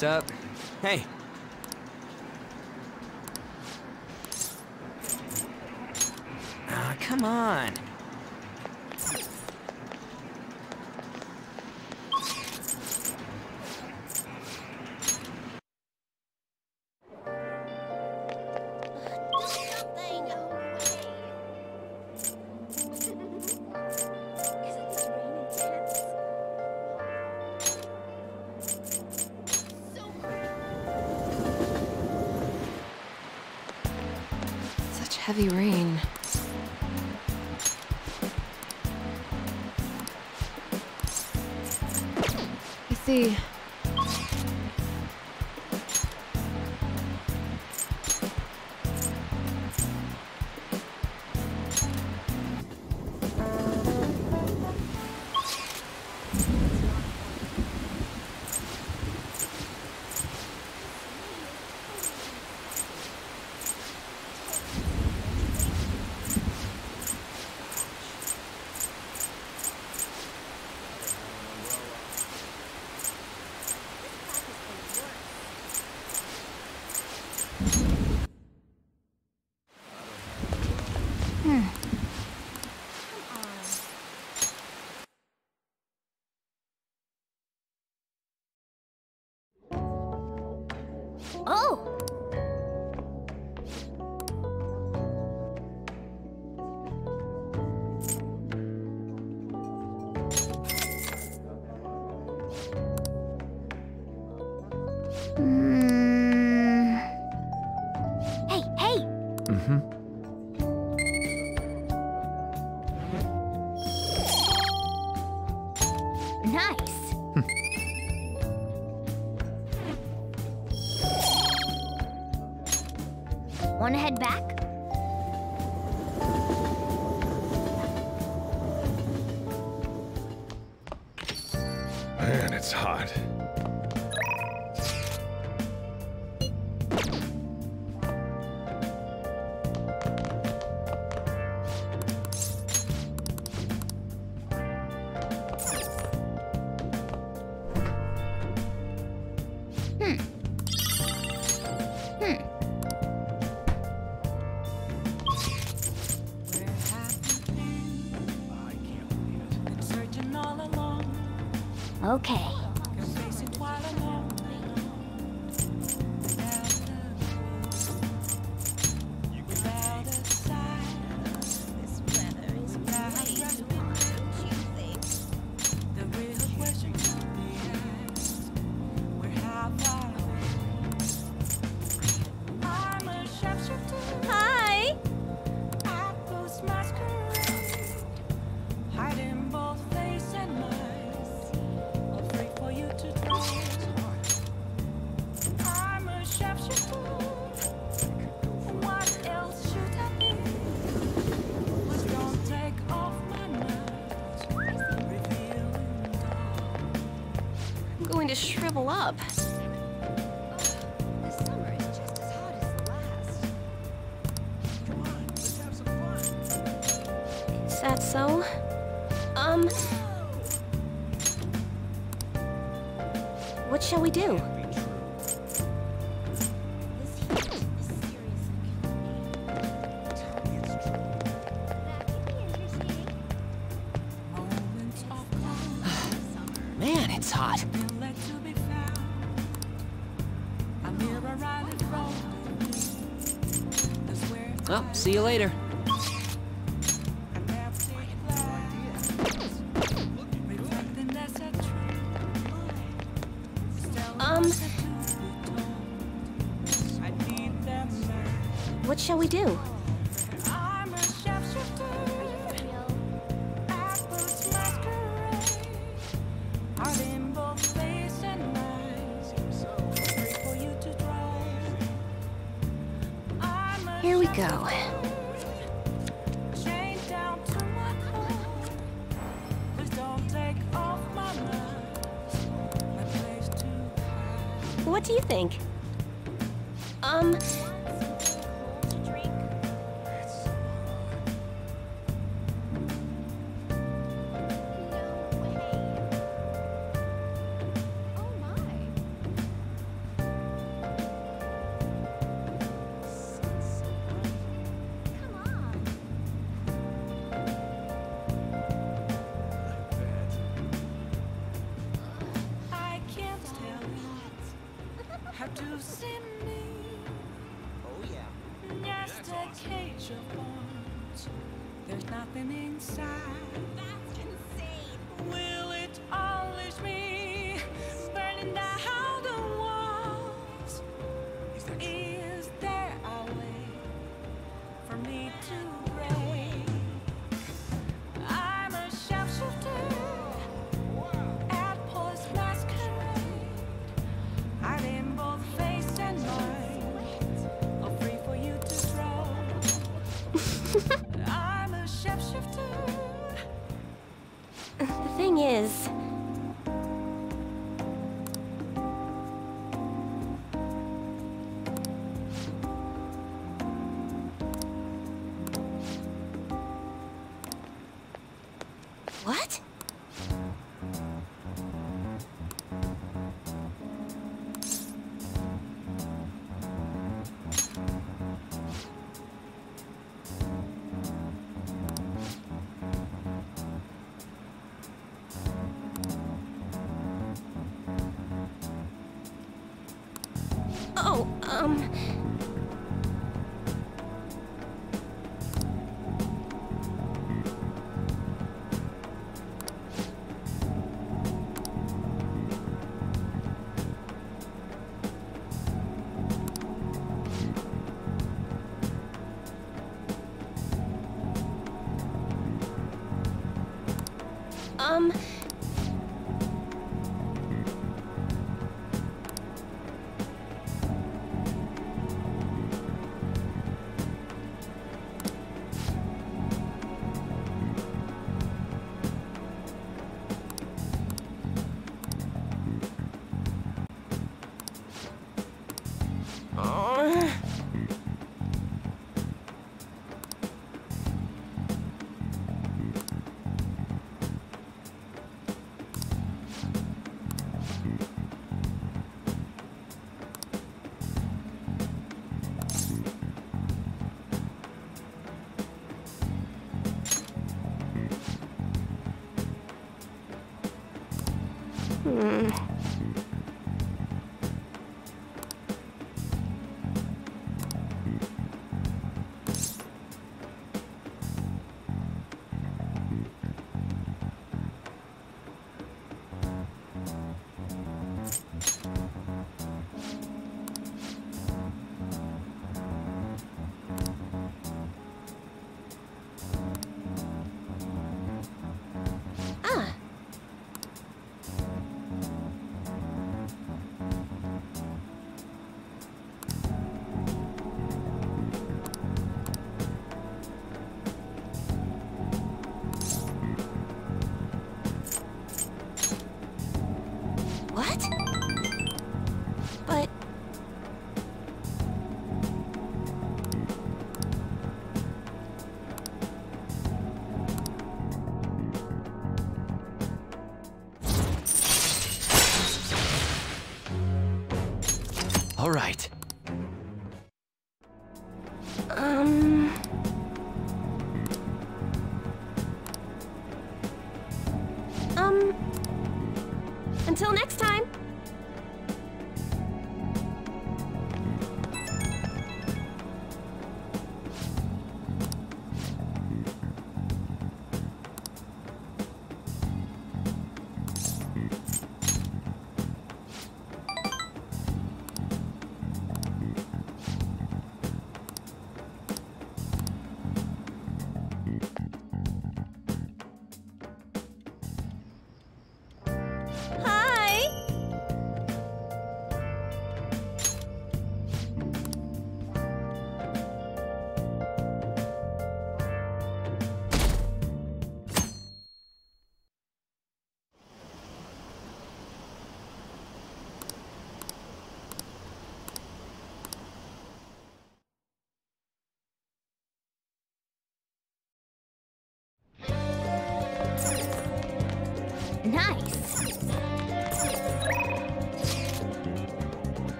What's up? Hey. Ah, oh, come on. Okay. up. See you later.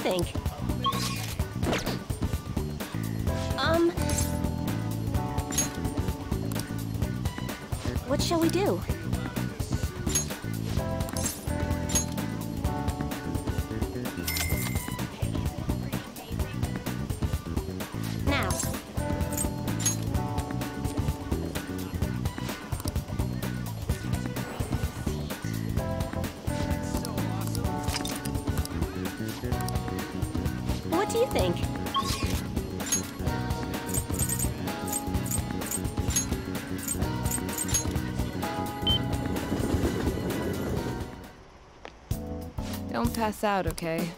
think. pass out, okay?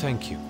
Thank you.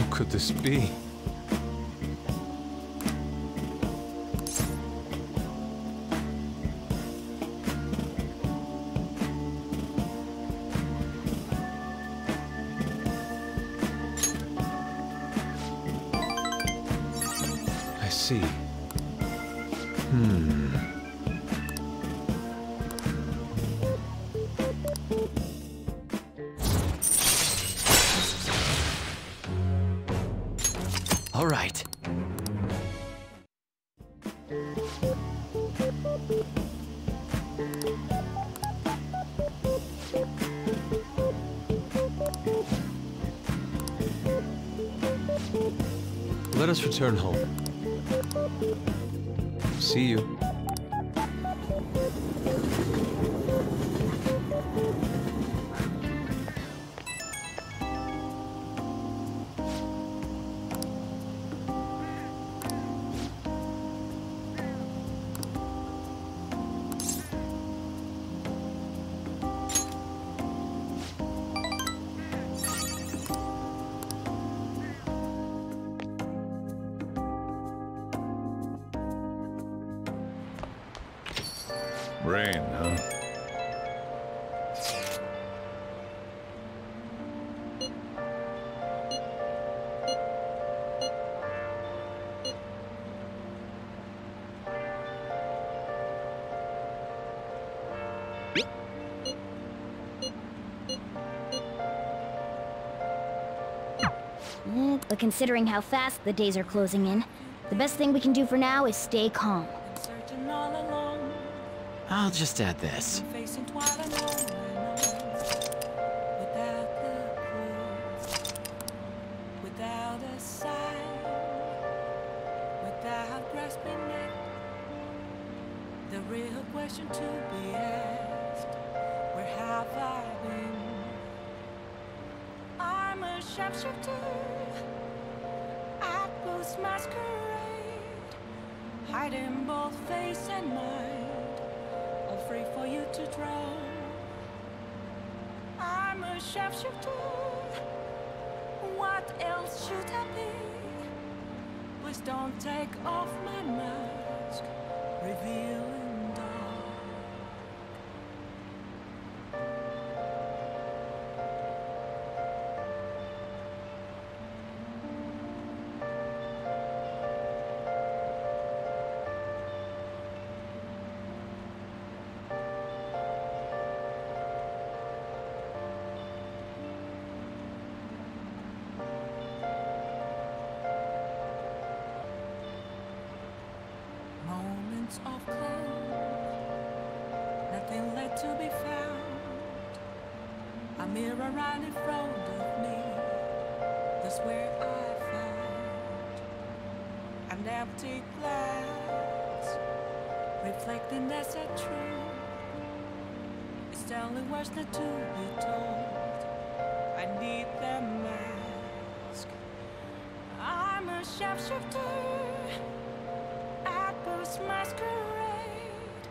How could this be? Let us return home. See you. But considering how fast the days are closing in, the best thing we can do for now is stay calm. Been searching all along, I'll just add this. Not to be told. I need the mask. I'm a sharpshooter. Apples masquerade,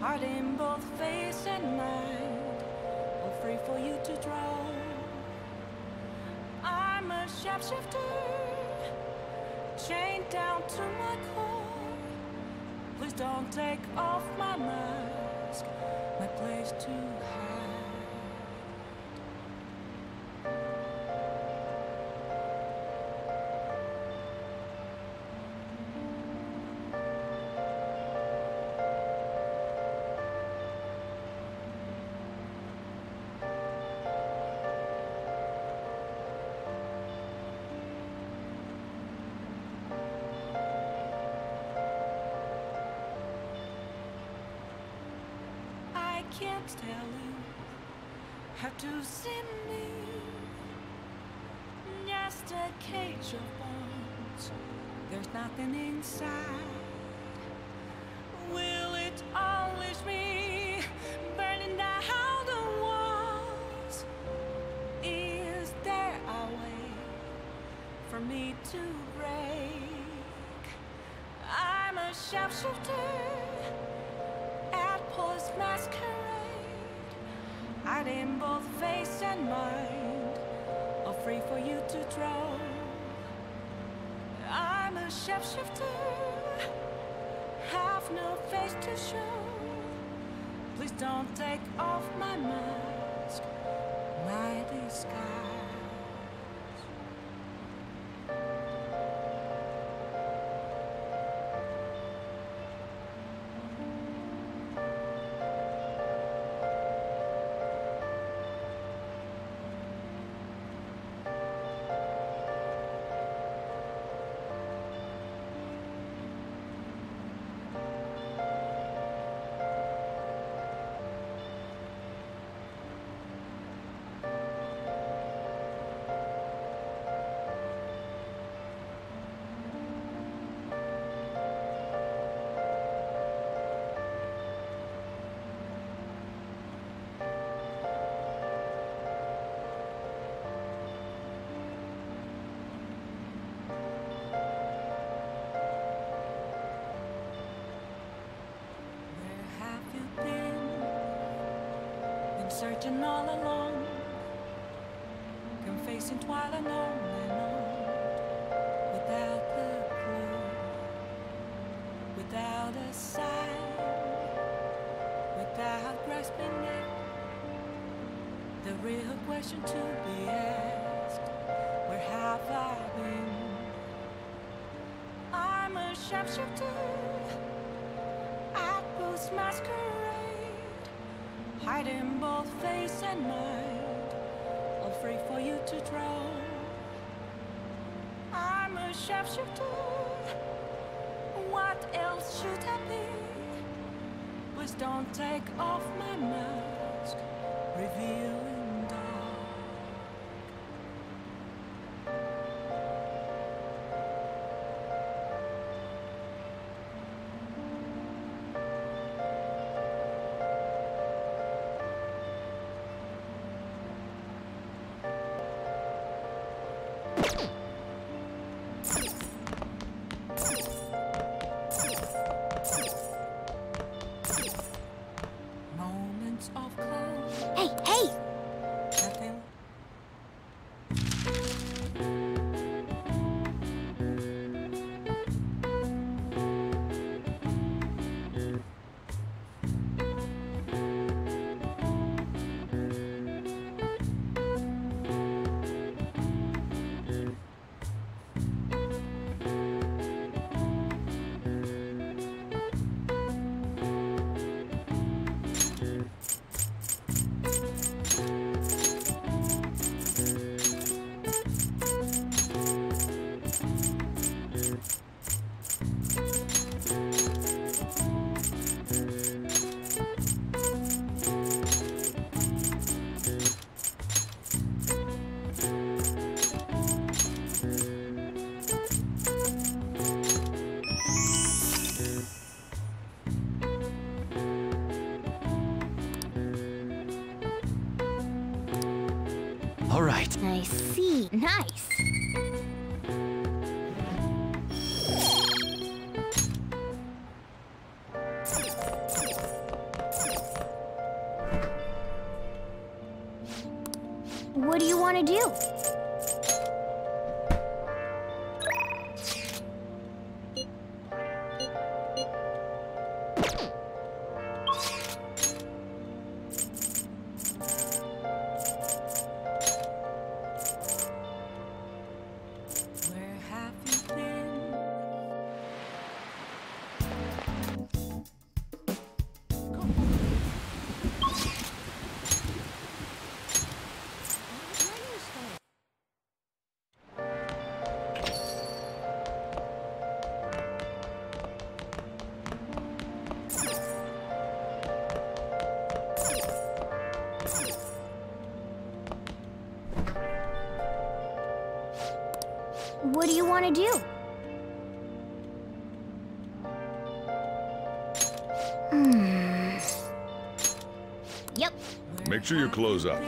heart in both face and mind, all free for you to draw. I'm a sharpshooter, chained down to my core. Please don't take off my mask, my place to hide. I can't tell to see me. Just a cage of bones. There's nothing inside. Will it always be burning down the walls? Is there a way for me to break? I'm a sharpshooter hiding both face and mind, all free for you to draw. I'm a shapeshifter, have no face to show. Please don't take off my mask, my disguise. Searching all along, confessing twilight on and on, without the clue, without a sign, without grasping it. The real question to be asked: Where have I been? I'm a sharpshooter. At Booth's masquerade, hiding both face and mind, all free for you to draw. I'm a sharpshooter. What else should I be? Please don't take off my mask, revealing All right. I see. Nice. Sure your clothes up.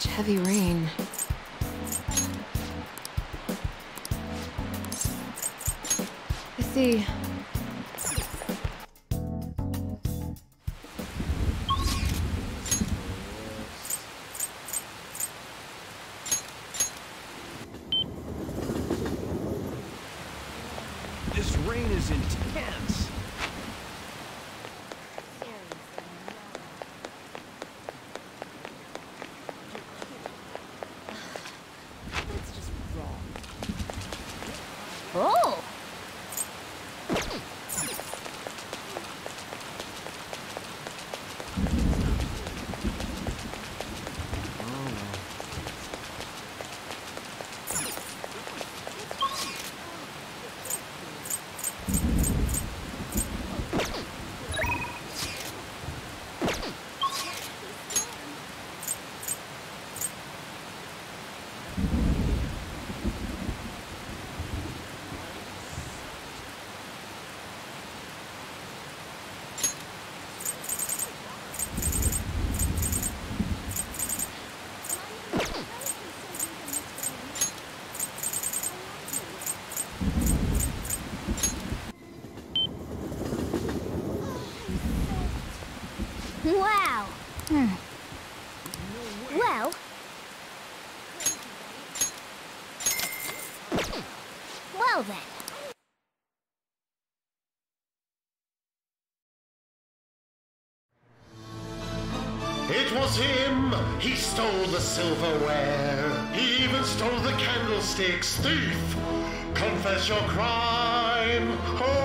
Such heavy rain. I see. was him. He stole the silverware. He even stole the candlesticks. Thief, confess your crime. Oh,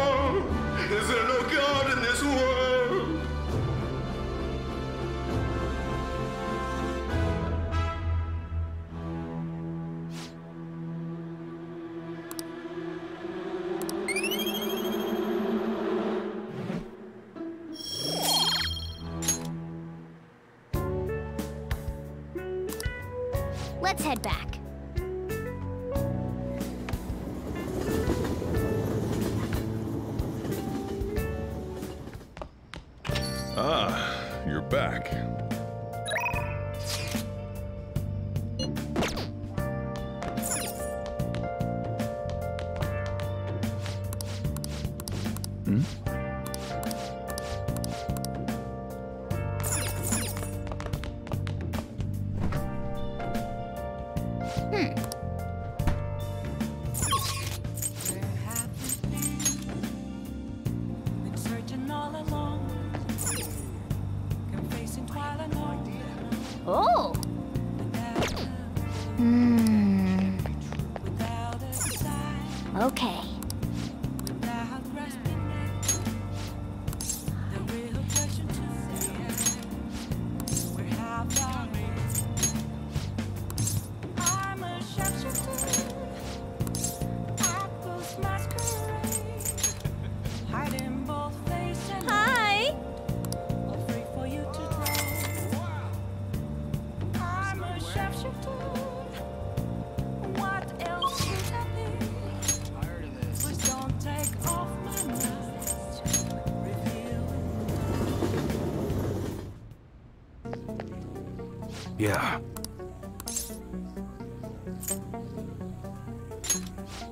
Yeah.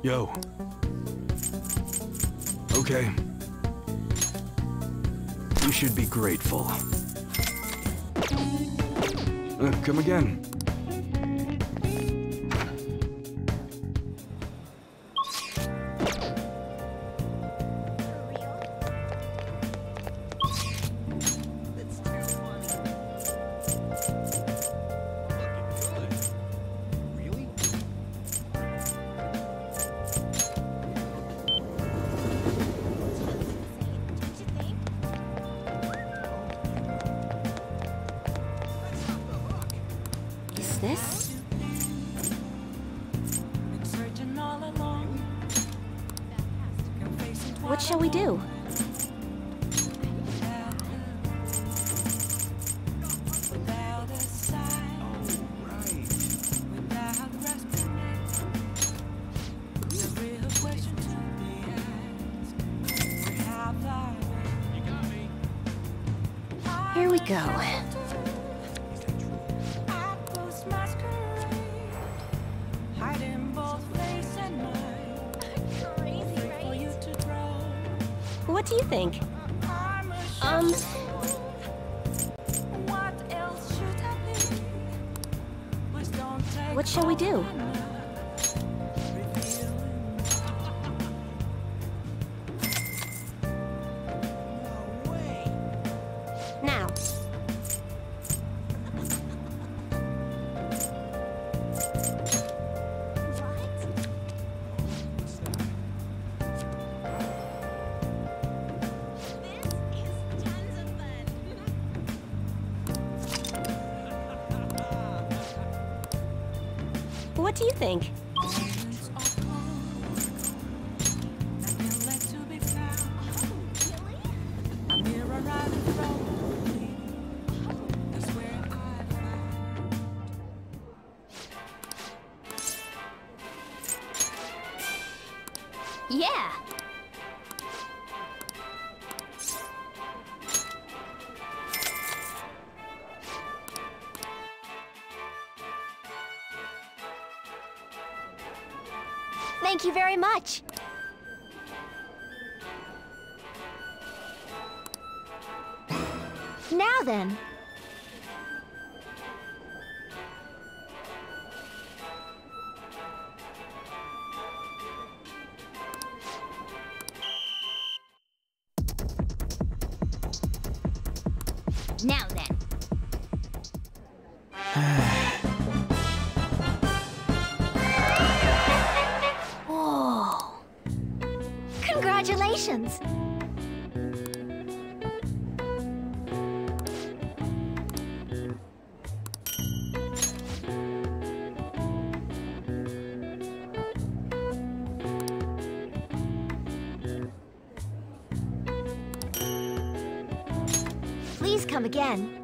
Yo. Okay. You should be grateful. Uh, come again. Congratulations. Please come again.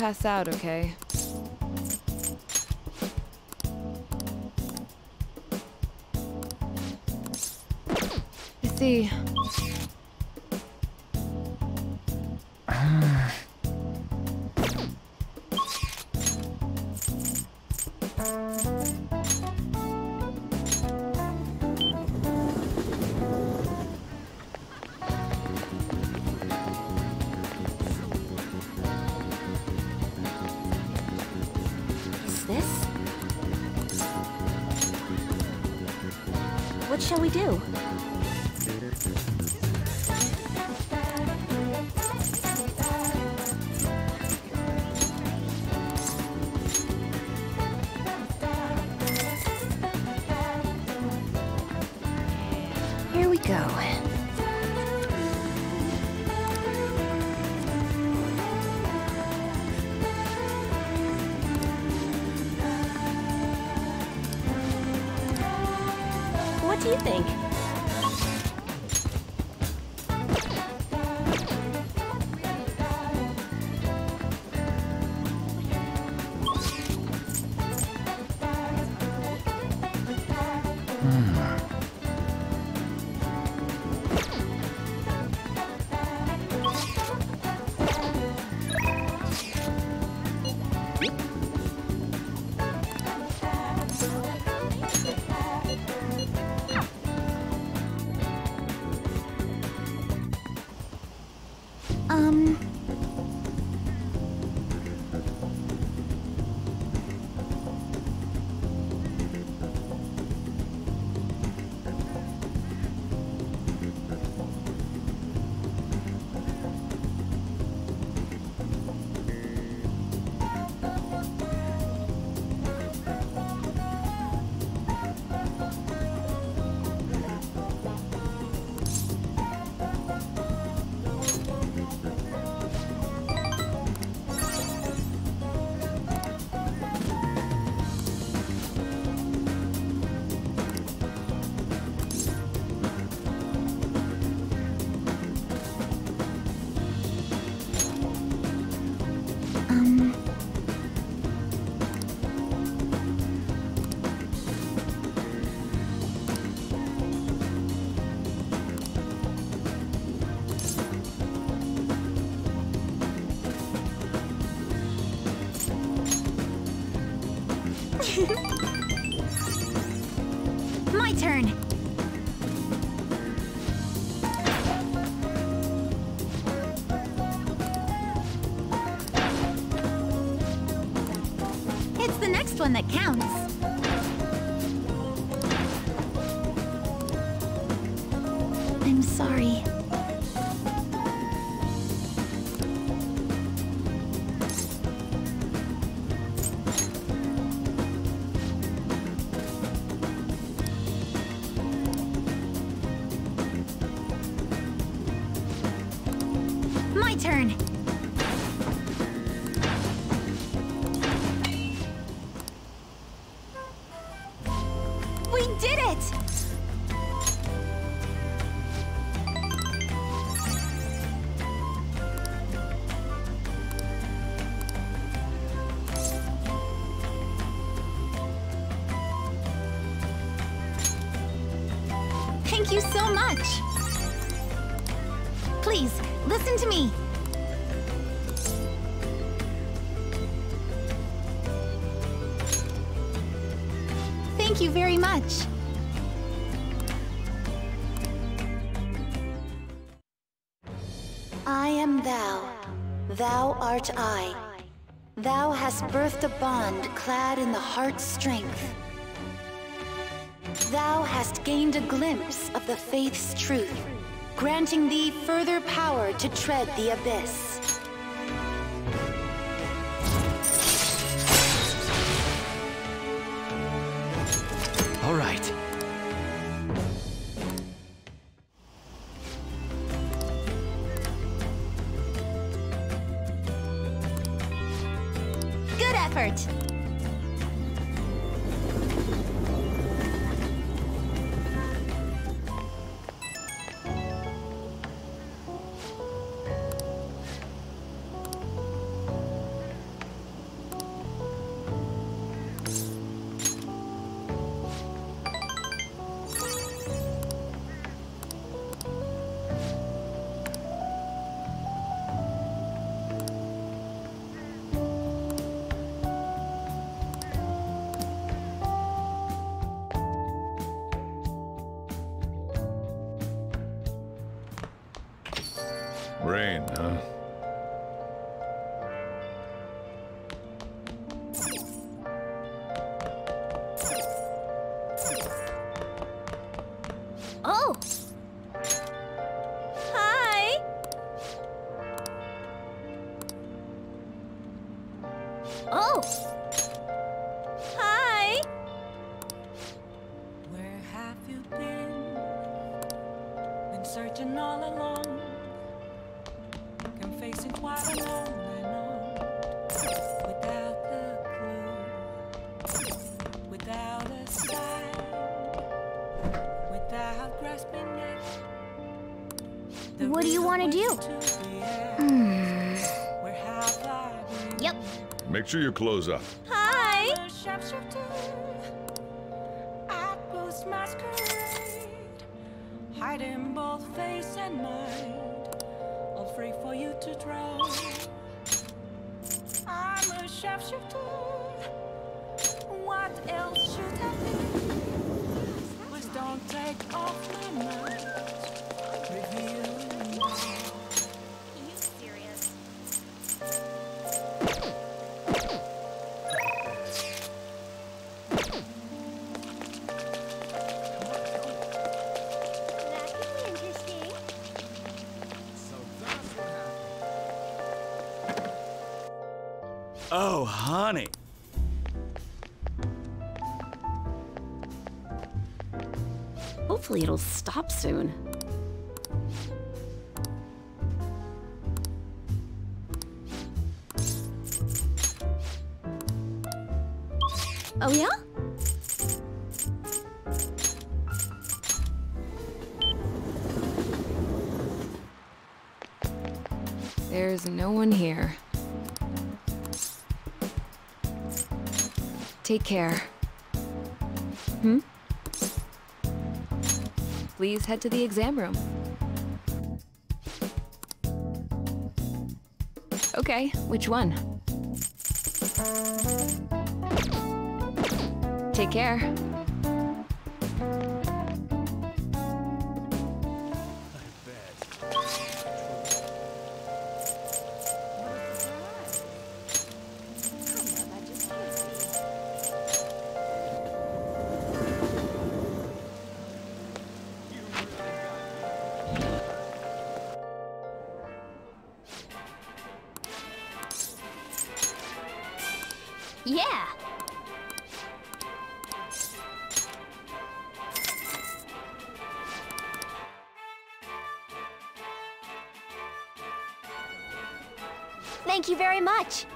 Pass out, okay? You think? One that counts. Thou art I. Thou hast birthed a bond clad in the heart's strength. Thou hast gained a glimpse of the faith's truth, granting thee further power to tread the abyss. What do you want to do? Mm. Yep. Make sure you close up. soon. Oh yeah? There's no one here. Take care. please head to the exam room. Okay, which one? Take care. very much.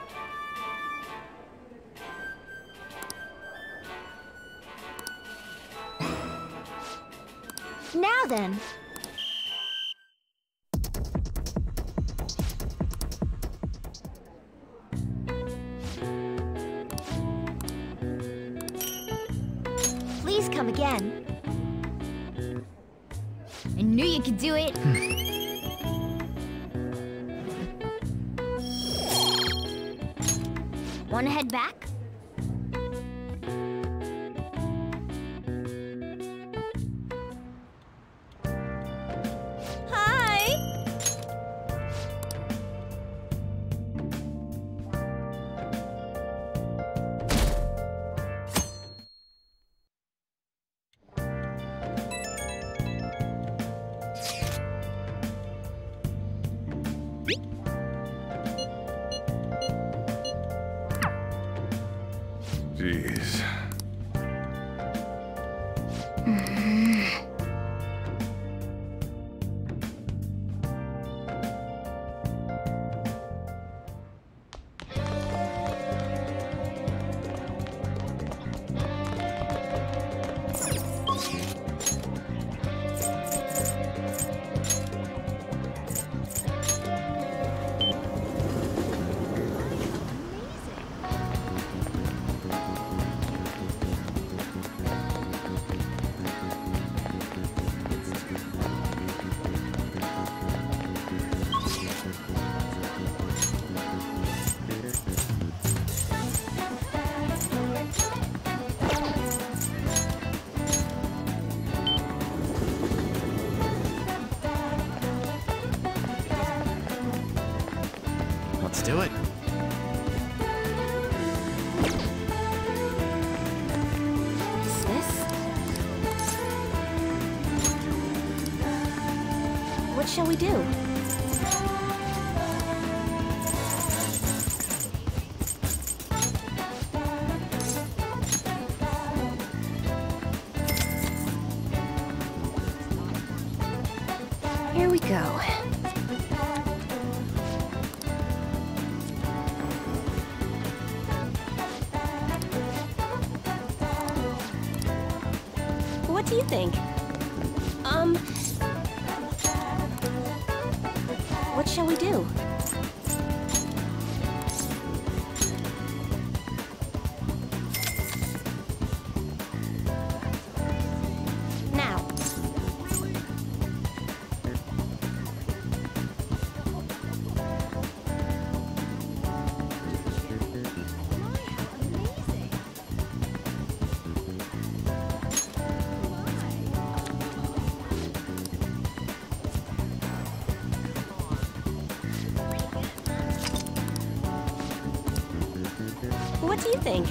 think?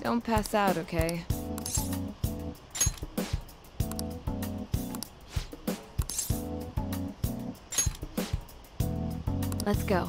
Don't pass out, okay? Let's go.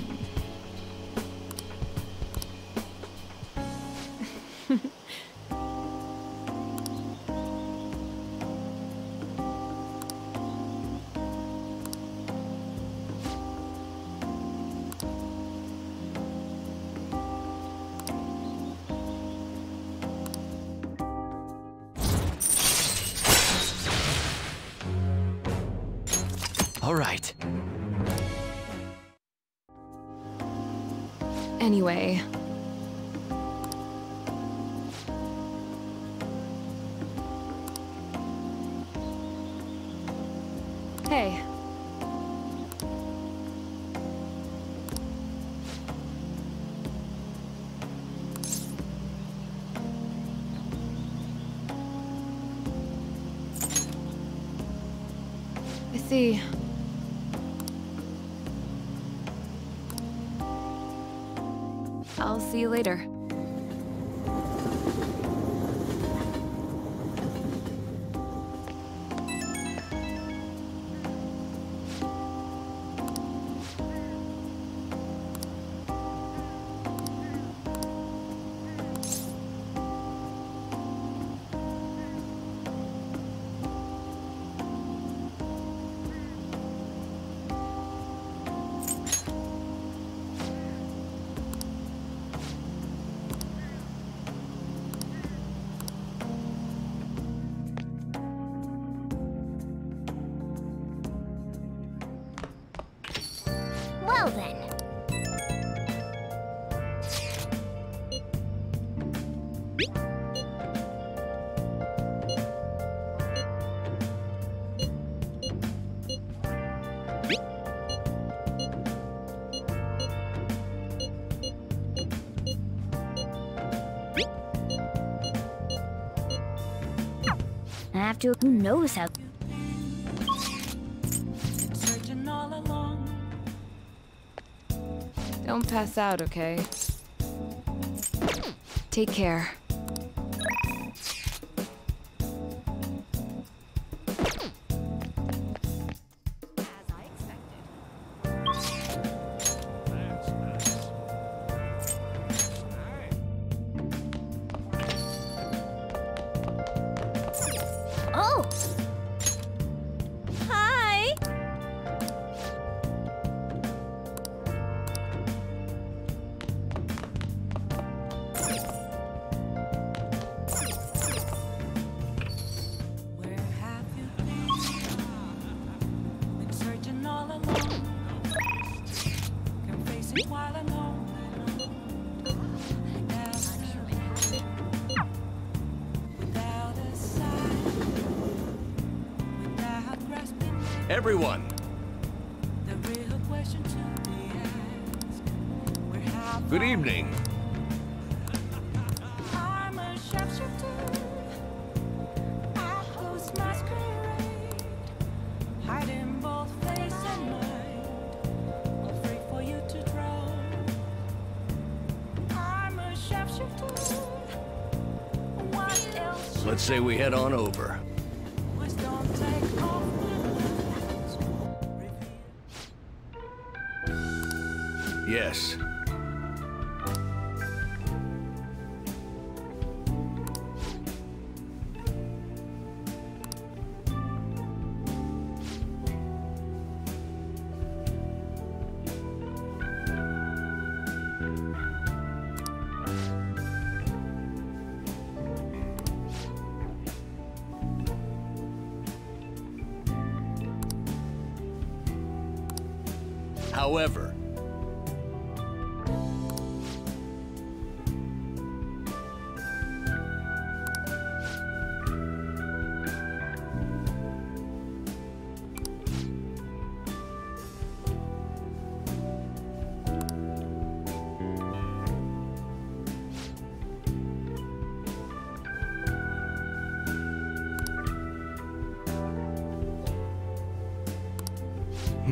anyway. Hey. I see. do who knows how. Don't pass out, okay? Take care.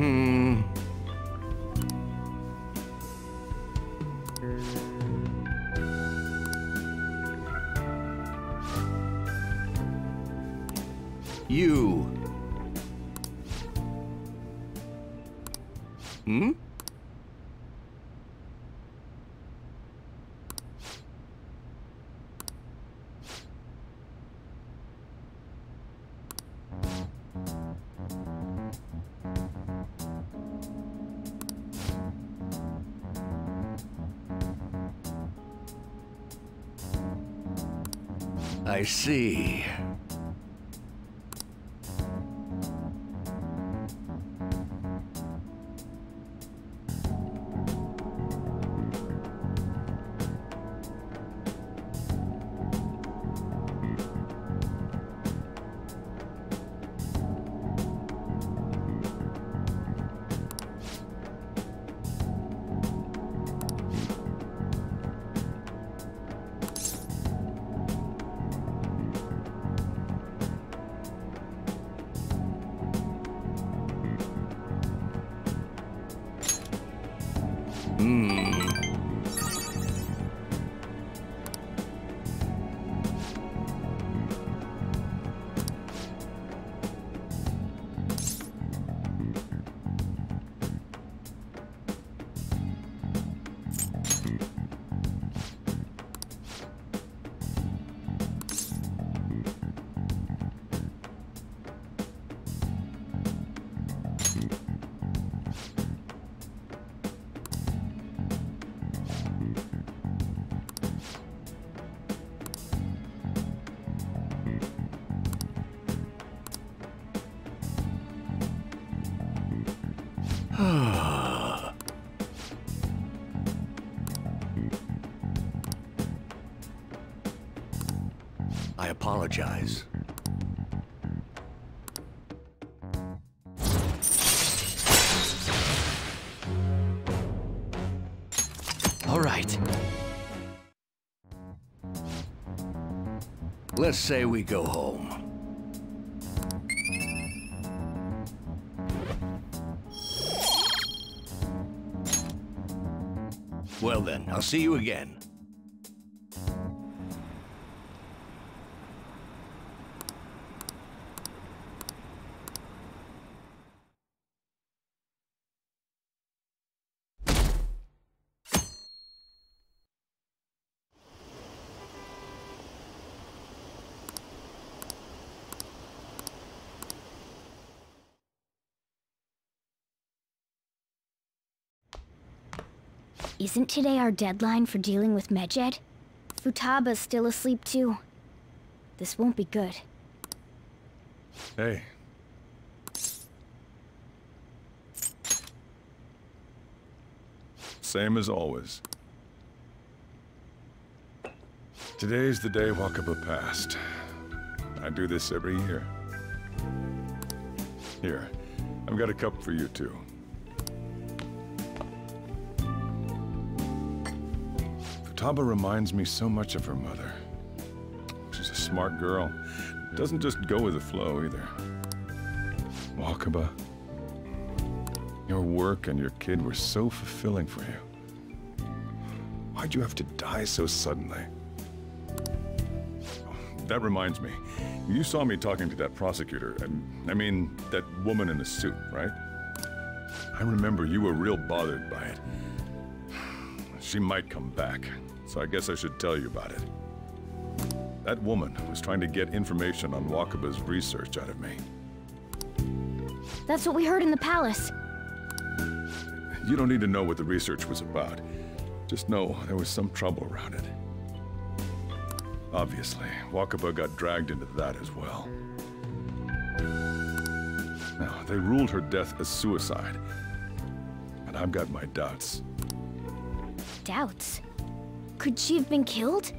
Hmm. You. Hmm? I see. Let's say we go home. Well then, I'll see you again. Isn't today our deadline for dealing with Medjed? Futaba's still asleep too. This won't be good. Hey. Same as always. Today's the day Wakaba passed. I do this every year. Here, I've got a cup for you too. Futaba reminds me so much of her mother. She's a smart girl. Doesn't just go with the flow either. Wakaba, your work and your kid were so fulfilling for you. Why'd you have to die so suddenly? That reminds me, you saw me talking to that prosecutor, and I mean, that woman in the suit, right? I remember you were real bothered by it. She might come back, so I guess I should tell you about it. That woman was trying to get information on Wakaba's research out of me. That's what we heard in the palace. You don't need to know what the research was about. Just know there was some trouble around it. Obviously, Wakaba got dragged into that as well. Now, they ruled her death as suicide. And I've got my doubts. Doubts? Could she have been killed?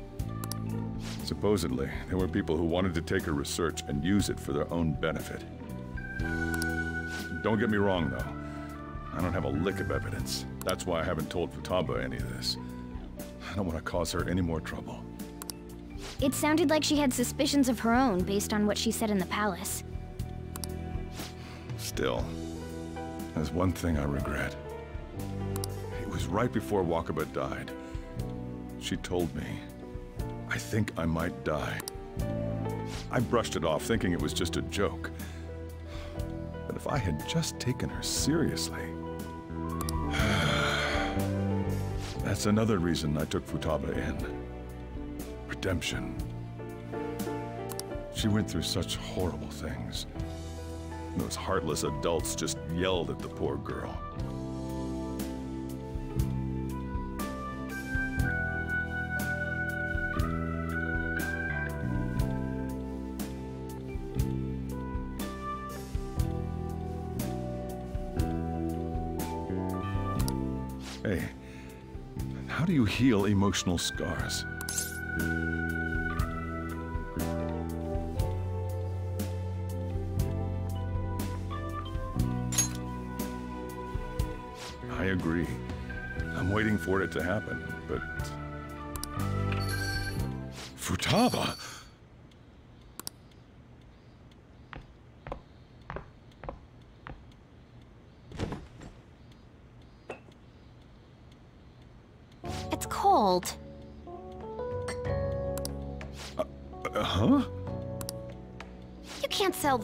Supposedly, there were people who wanted to take her research and use it for their own benefit. Don't get me wrong, though. I don't have a lick of evidence. That's why I haven't told Futaba any of this. I don't want to cause her any more trouble. It sounded like she had suspicions of her own based on what she said in the palace. Still, there's one thing I regret. It was right before Wakaba died. She told me, I think I might die. I brushed it off, thinking it was just a joke. But if I had just taken her seriously... That's another reason I took Futaba in. Redemption. She went through such horrible things. Those heartless adults just yelled at the poor girl. Heal emotional scars? I agree. I'm waiting for it to happen, but... Futaba!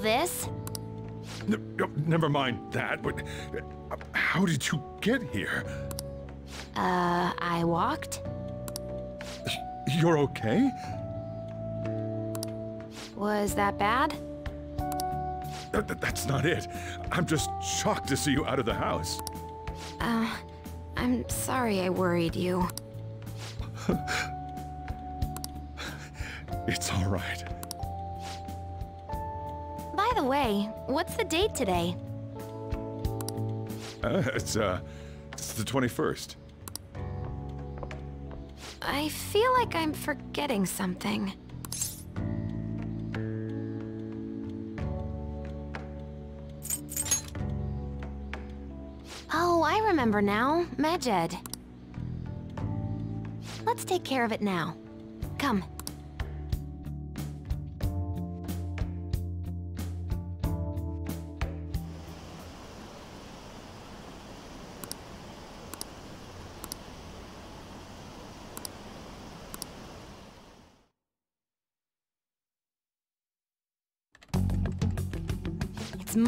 This. N- never mind that, but... uh, How did you get here? Uh, I walked. You're okay? Was that bad? Th- th- that's not it. I'm just shocked to see you out of the house. Uh, I'm sorry I worried you. It's all right. By the way, what's the date today? Uh, it's, uh, it's the 21st. I feel like I'm forgetting something. Oh, I remember now. Medjed. Let's take care of it now. Come.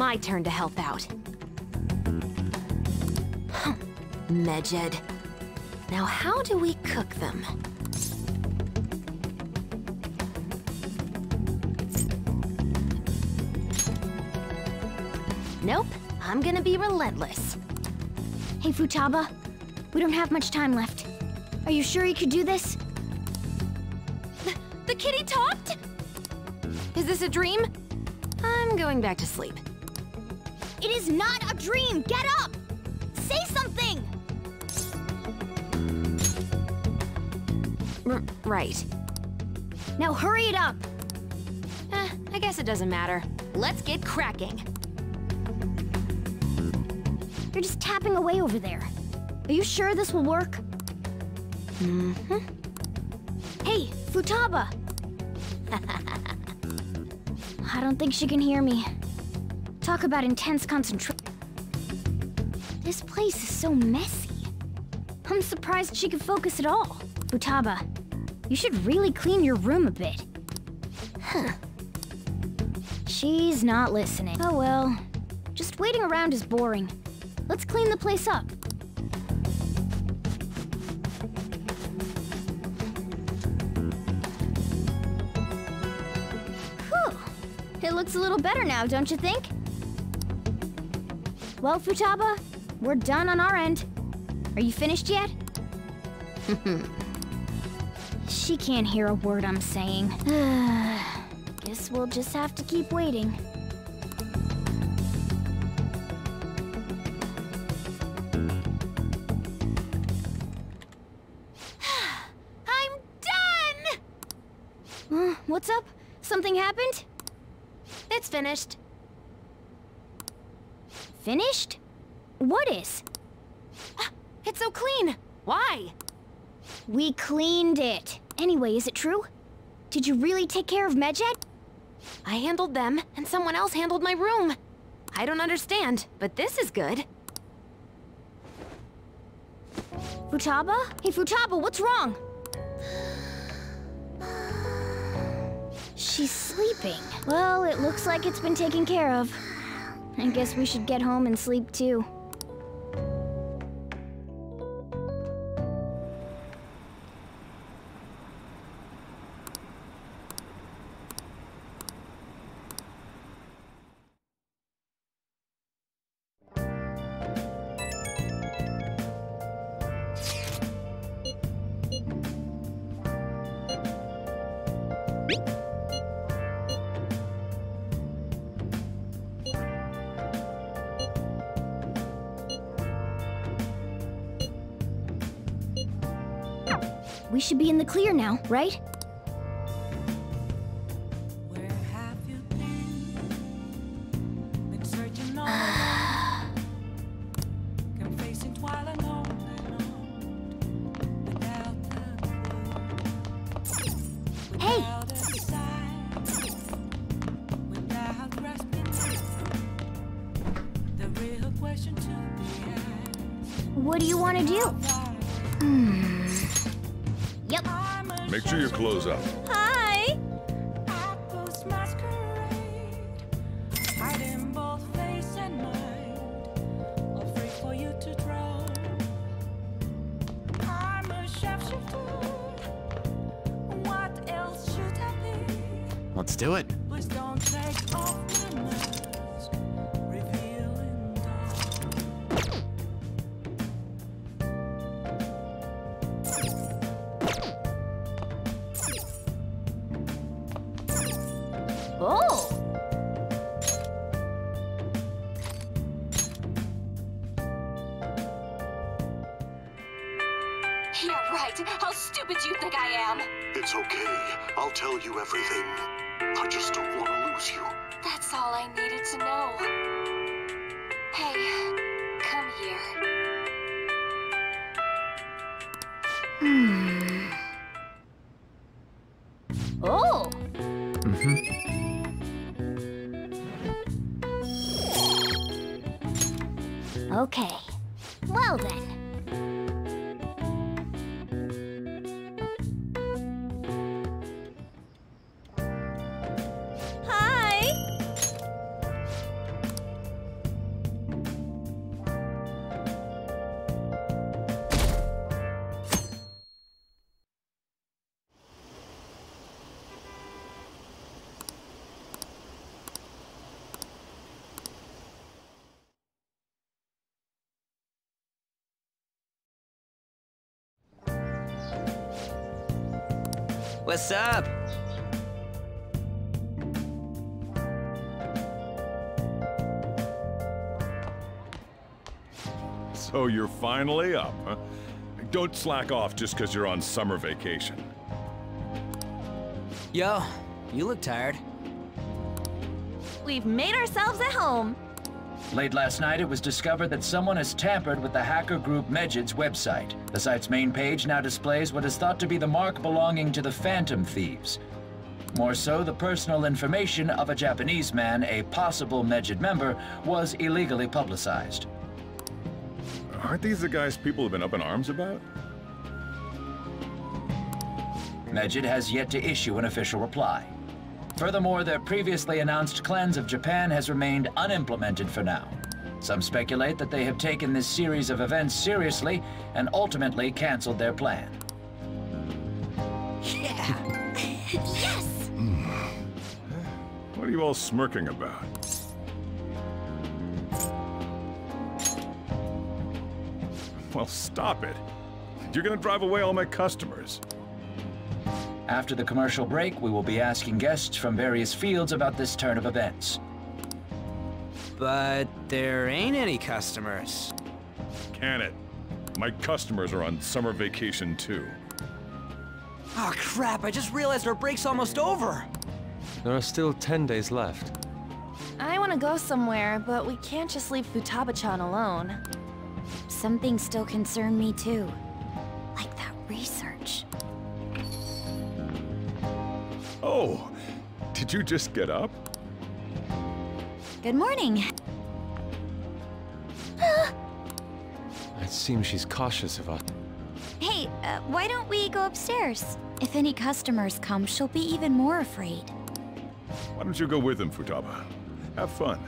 My turn to help out. Medjed. Now how do we cook them? Nope, I'm gonna be relentless. Hey, Futaba. We don't have much time left. Are you sure you could do this? The, the kitty talked? Is this a dream? I'm going back to sleep. It is not a dream! Get up! Say something! R right. Now hurry it up! Eh, I guess it doesn't matter. Let's get cracking. You're just tapping away over there. Are you sure this will work? Mm-hmm. Hey, Futaba! I don't think she can hear me. Talk about intense concentration. This place is so messy. I'm surprised she could focus at all. Futaba, you should really clean your room a bit. Huh. She's not listening. Oh well. Just waiting around is boring. Let's clean the place up. Whew. It looks a little better now, don't you think? Well, Futaba, we're done on our end. Are you finished yet? she can't hear a word I'm saying. Guess we'll just have to keep waiting. What is? Ah, it's so clean. Why? We cleaned it. Anyway, is it true? Did you really take care of Medjed? I handled them, and someone else handled my room. I don't understand, but this is good. Futaba? Hey, Futaba, what's wrong? She's sleeping. Well, it looks like it's been taken care of. I guess we should get home and sleep too. Now, right? What's up? So you're finally up, huh? Don't slack off just because you're on summer vacation. Yo, you look tired. We've made ourselves at home. Late last night, it was discovered that someone has tampered with the hacker group Medjed's website. The site's main page now displays what is thought to be the mark belonging to the Phantom Thieves. More so, the personal information of a Japanese man, a possible Medjed member, was illegally publicized. Aren't these the guys people have been up in arms about? Medjed has yet to issue an official reply. Furthermore, their previously announced cleanse of Japan has remained unimplemented for now. Some speculate that they have taken this series of events seriously and ultimately canceled their plan. Yeah! yes! What are you all smirking about? Well, stop it. You're gonna drive away all my customers. After the commercial break, we will be asking guests from various fields about this turn of events. But there ain't any customers. Can it? My customers are on summer vacation too. Oh crap, I just realized our break's almost over. There are still 10 days left. I want to go somewhere, but we can't just leave Futaba-chan alone. Some things still concern me too. Like that research. Oh, did you just get up? Good morning. It seems she's cautious of us. Hey, uh, why don't we go upstairs? If any customers come, she'll be even more afraid. Why don't you go with them, Futaba? Have fun.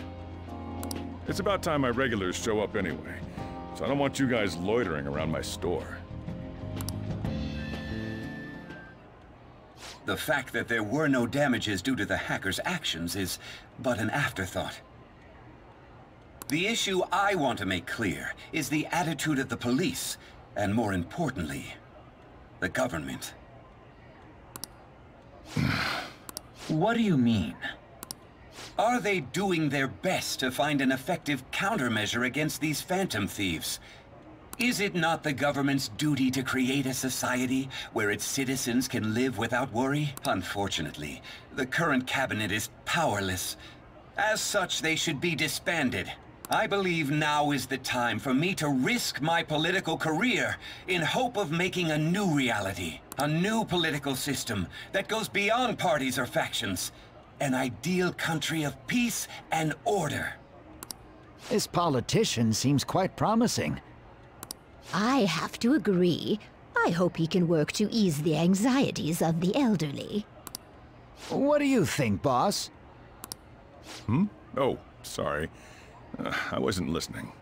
It's about time my regulars show up anyway, so I don't want you guys loitering around my store. The fact that there were no damages due to the hacker's actions is but an afterthought. The issue I want to make clear is the attitude of the police, and more importantly, the government. What do you mean? Are they doing their best to find an effective countermeasure against these phantom thieves? Is it not the government's duty to create a society where its citizens can live without worry? Unfortunately, the current cabinet is powerless. As such, they should be disbanded. I believe now is the time for me to risk my political career in hope of making a new reality. A new political system that goes beyond parties or factions. An ideal country of peace and order. This politician seems quite promising. I have to agree. I hope he can work to ease the anxieties of the elderly. What do you think, boss? Hmm? Oh, sorry. Uh, I wasn't listening.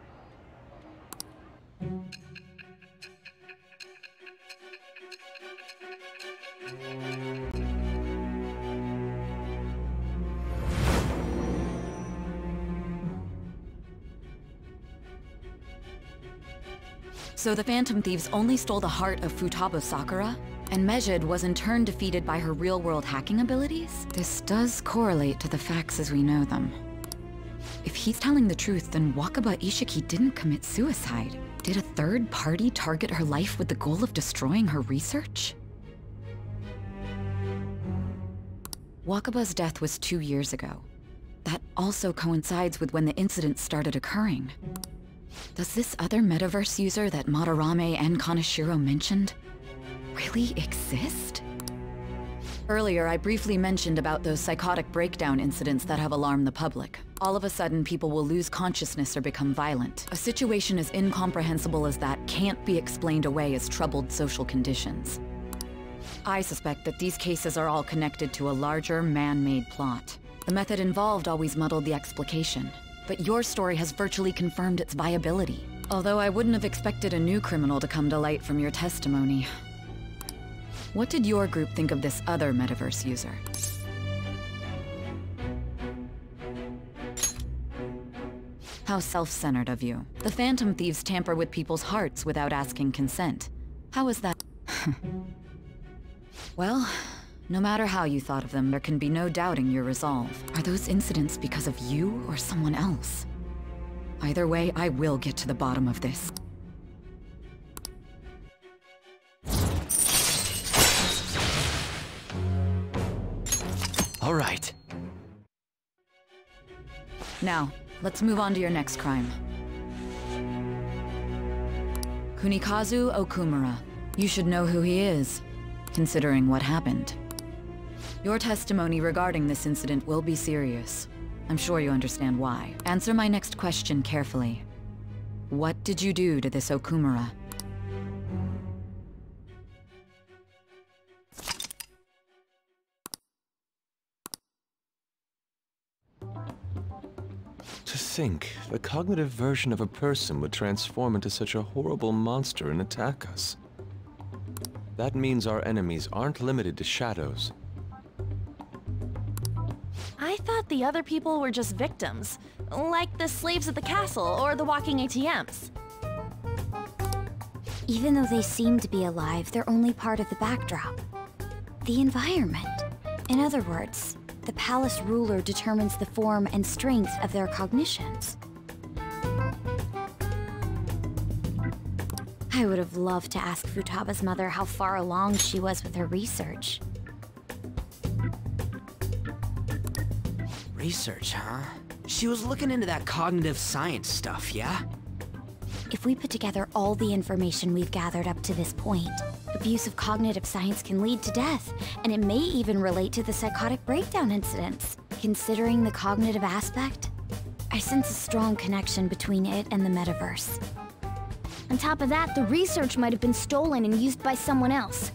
So the Phantom Thieves only stole the heart of Futaba Sakura? And Medjed was in turn defeated by her real-world hacking abilities? This does correlate to the facts as we know them. If he's telling the truth, then Wakaba Isshiki didn't commit suicide. Did a third party target her life with the goal of destroying her research? Wakaba's death was two years ago. That also coincides with when the incident started occurring. Does this other metaverse user that Madarame and Kaneshiro mentioned really exist? Earlier, I briefly mentioned about those psychotic breakdown incidents that have alarmed the public. All of a sudden, people will lose consciousness or become violent. A situation as incomprehensible as that can't be explained away as troubled social conditions. I suspect that these cases are all connected to a larger, man-made plot. The method involved always muddled the explication, but your story has virtually confirmed its viability. Although I wouldn't have expected a new criminal to come to light from your testimony. What did your group think of this other metaverse user? How self-centered of you. The Phantom Thieves tamper with people's hearts without asking consent. How is that? well, No matter how you thought of them, there can be no doubting your resolve. Are those incidents because of you or someone else? Either way, I will get to the bottom of this. All right. Now, let's move on to your next crime. Kunikazu Okumura. You should know who he is, considering what happened. Your testimony regarding this incident will be serious. I'm sure you understand why. Answer my next question carefully. What did you do to this Okumura? To think, the cognitive version of a person would transform into such a horrible monster and attack us. That means our enemies aren't limited to shadows. I thought the other people were just victims, like the slaves at the castle or the walking ATMs. Even though they seem to be alive, they're only part of the backdrop. The environment. In other words, the palace ruler determines the form and strength of their cognitions. I would have loved to ask Futaba's mother how far along she was with her research. Research, huh? She was looking into that cognitive science stuff, yeah? If we put together all the information we've gathered up to this point, abuse of cognitive science can lead to death, and it may even relate to the psychotic breakdown incidents. Considering the cognitive aspect, I sense a strong connection between it and the metaverse. On top of that, the research might have been stolen and used by someone else.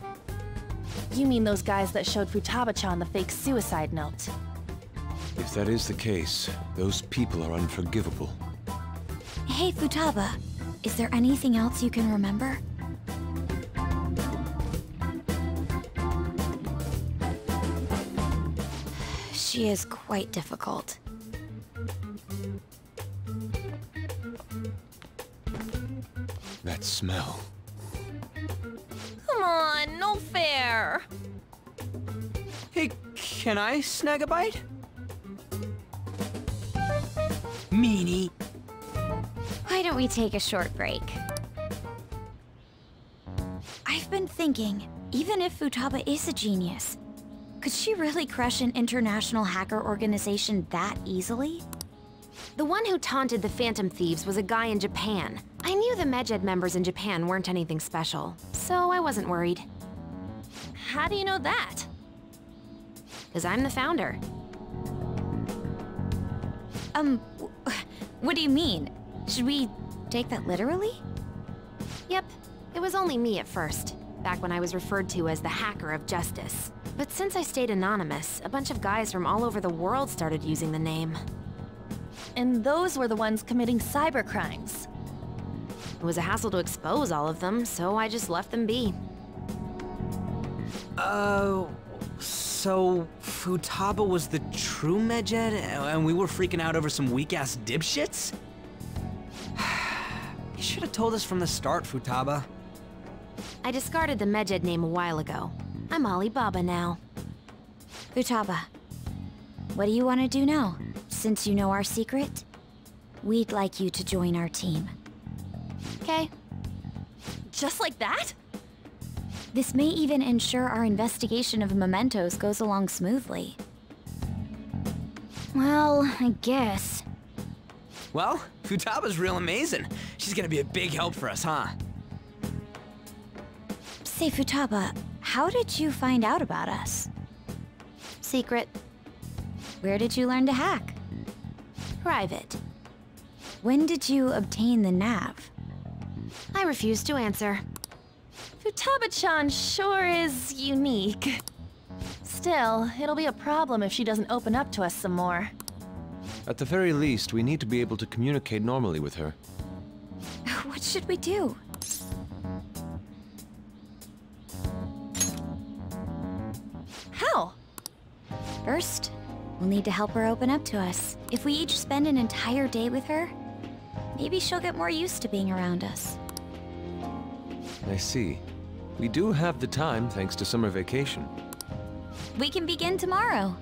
You mean those guys that showed Futaba-chan the fake suicide note? If that is the case, those people are unforgivable. Hey, Futaba, is there anything else you can remember? She is quite difficult. That smell. Come on, no fair. Hey, can I snag a bite? Meanie. Why don't we take a short break? I've been thinking, even if Futaba is a genius, could she really crush an international hacker organization that easily? The one who taunted the Phantom Thieves was a guy in Japan. I knew the Medjed members in Japan weren't anything special, so I wasn't worried. How do you know that? Because I'm the founder. Um, what do you mean? Should we take that literally? Yep, it was only me at first, back when I was referred to as the Hacker of Justice. But since I stayed anonymous, a bunch of guys from all over the world started using the name. And those were the ones committing cyber crimes. It was a hassle to expose all of them, so I just left them be. Uh, so Futaba was the true Medjed, and we were freaking out over some weak-ass dipshits? you should have told us from the start, Futaba. I discarded the Medjed name a while ago. I'm Alibaba now. Futaba, what do you want to do now? Since you know our secret, we'd like you to join our team. Okay. Just like that? This may even ensure our investigation of mementos goes along smoothly. Well, I guess. Well, Futaba's real amazing. She's gonna be a big help for us, huh? Say, Futaba, how did you find out about us? Secret. Where did you learn to hack? Private. When did you obtain the nav? I refuse to answer. Futaba-chan sure is unique. Still, it'll be a problem if she doesn't open up to us some more. At the very least, we need to be able to communicate normally with her. What should we do? How? First, we'll need to help her open up to us. If we each spend an entire day with her, maybe she'll get more used to being around us. I see. We do have the time thanks to summer vacation. We can begin tomorrow.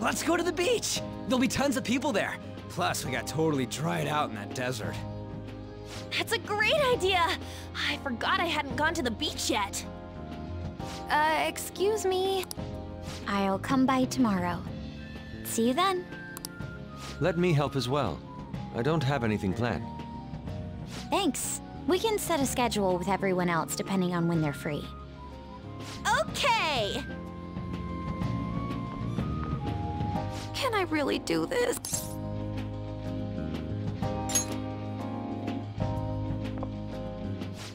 Let's go to the beach! There'll be tons of people there. Plus, we got totally dried out in that desert. That's a great idea! I forgot I hadn't gone to the beach yet. Uh, excuse me? I'll come by tomorrow. See you then. Let me help as well. I don't have anything planned. Thanks. We can set a schedule with everyone else depending on when they're free. Okay! Can I really do this?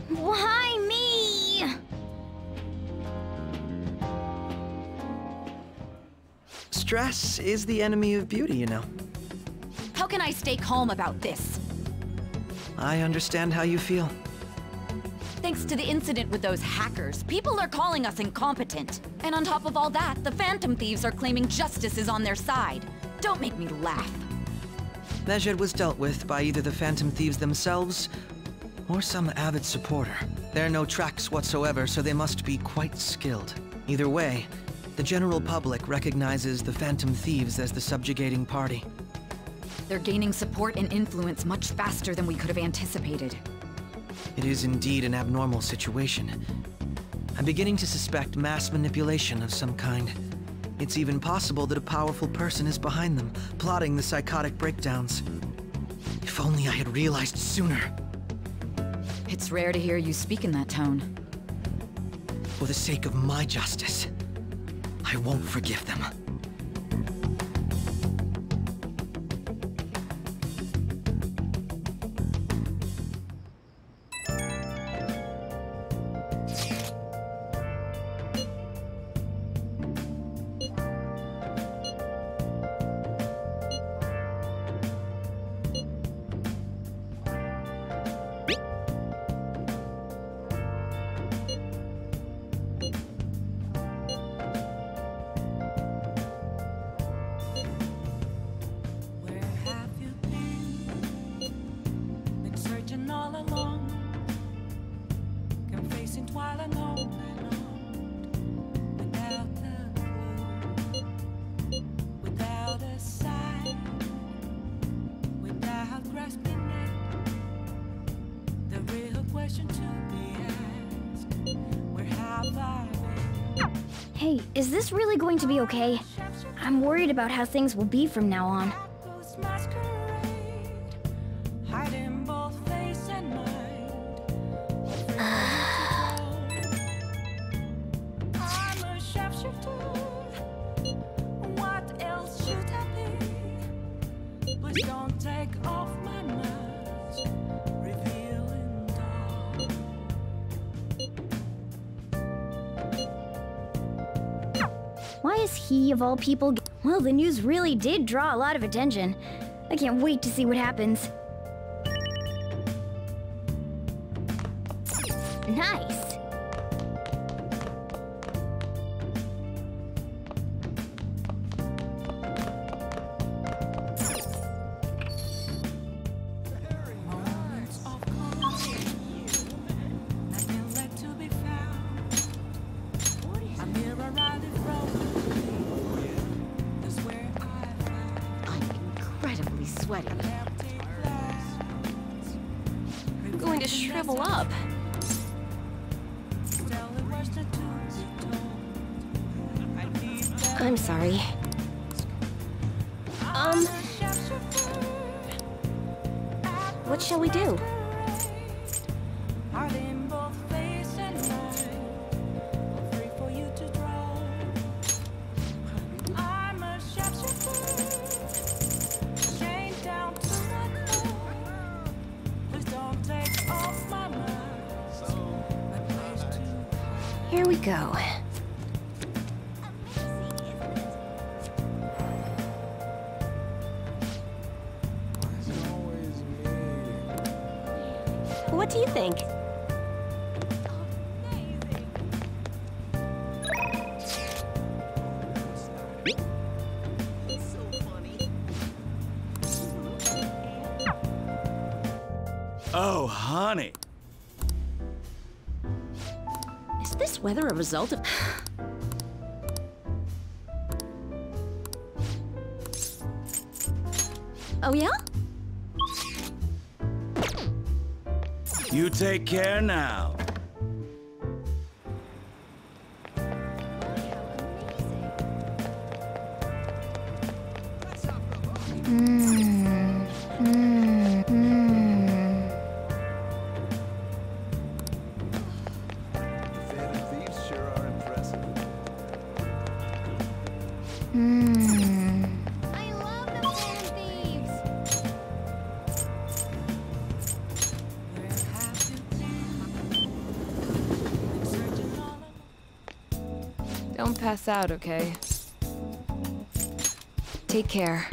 Why me? Stress is the enemy of beauty, you know. How can I stay calm about this? I understand how you feel. Thanks to the incident with those hackers, people are calling us incompetent. And on top of all that, the Phantom Thieves are claiming justice is on their side. Don't make me laugh. Medjed was dealt with by either the Phantom Thieves themselves or some avid supporter. There are no tracks whatsoever, so they must be quite skilled. Either way, the general public recognizes the Phantom Thieves as the subjugating party. They're gaining support and influence much faster than we could have anticipated. It is indeed an abnormal situation. I'm beginning to suspect mass manipulation of some kind. It's even possible that a powerful person is behind them, plotting the psychotic breakdowns. If only I had realized sooner. It's rare to hear you speak in that tone. For the sake of my justice, I won't forgive them. Okay? I'm worried about how things will be from now on. Of all people, Well, the news really did draw a lot of attention. I can't wait to see what happens. We go. result of... oh, yeah? You take care now. Out, okay? Take care.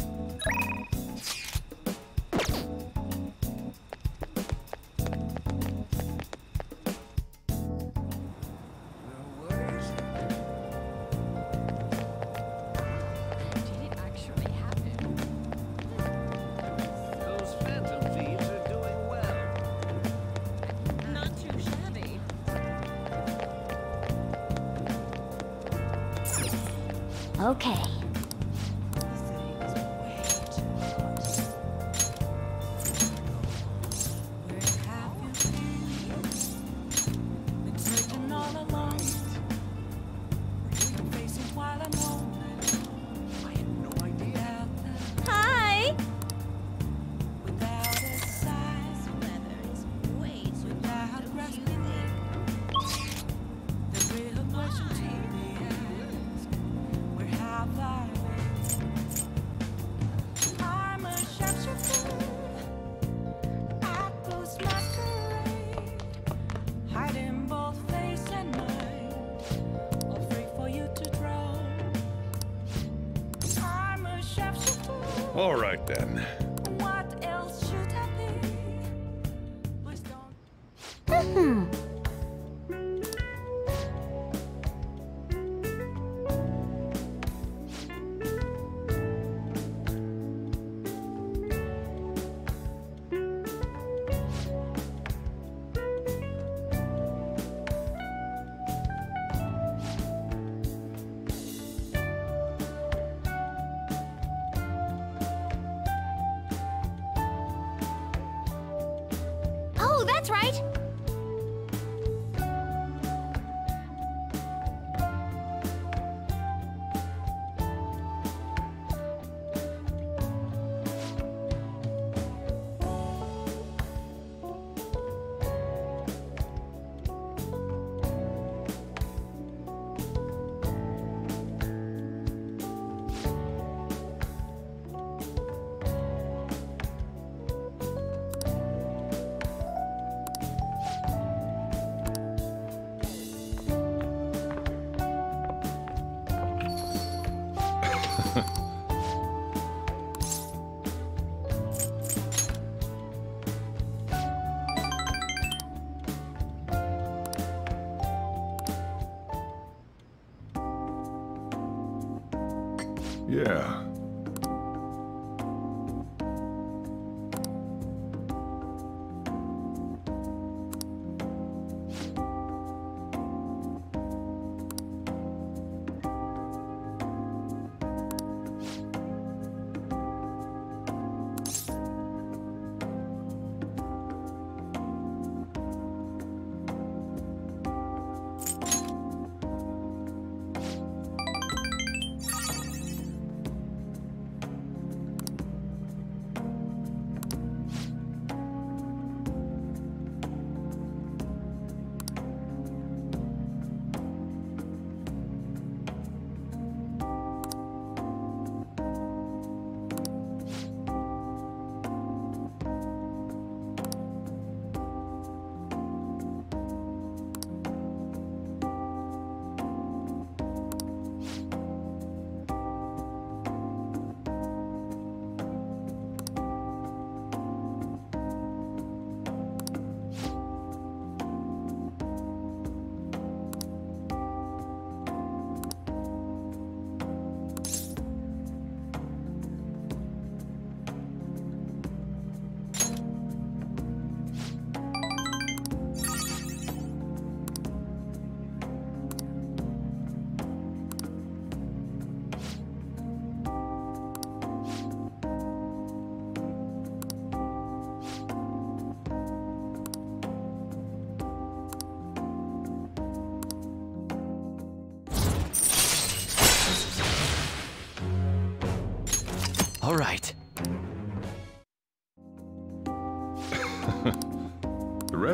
Yeah.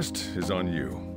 Rest is on you.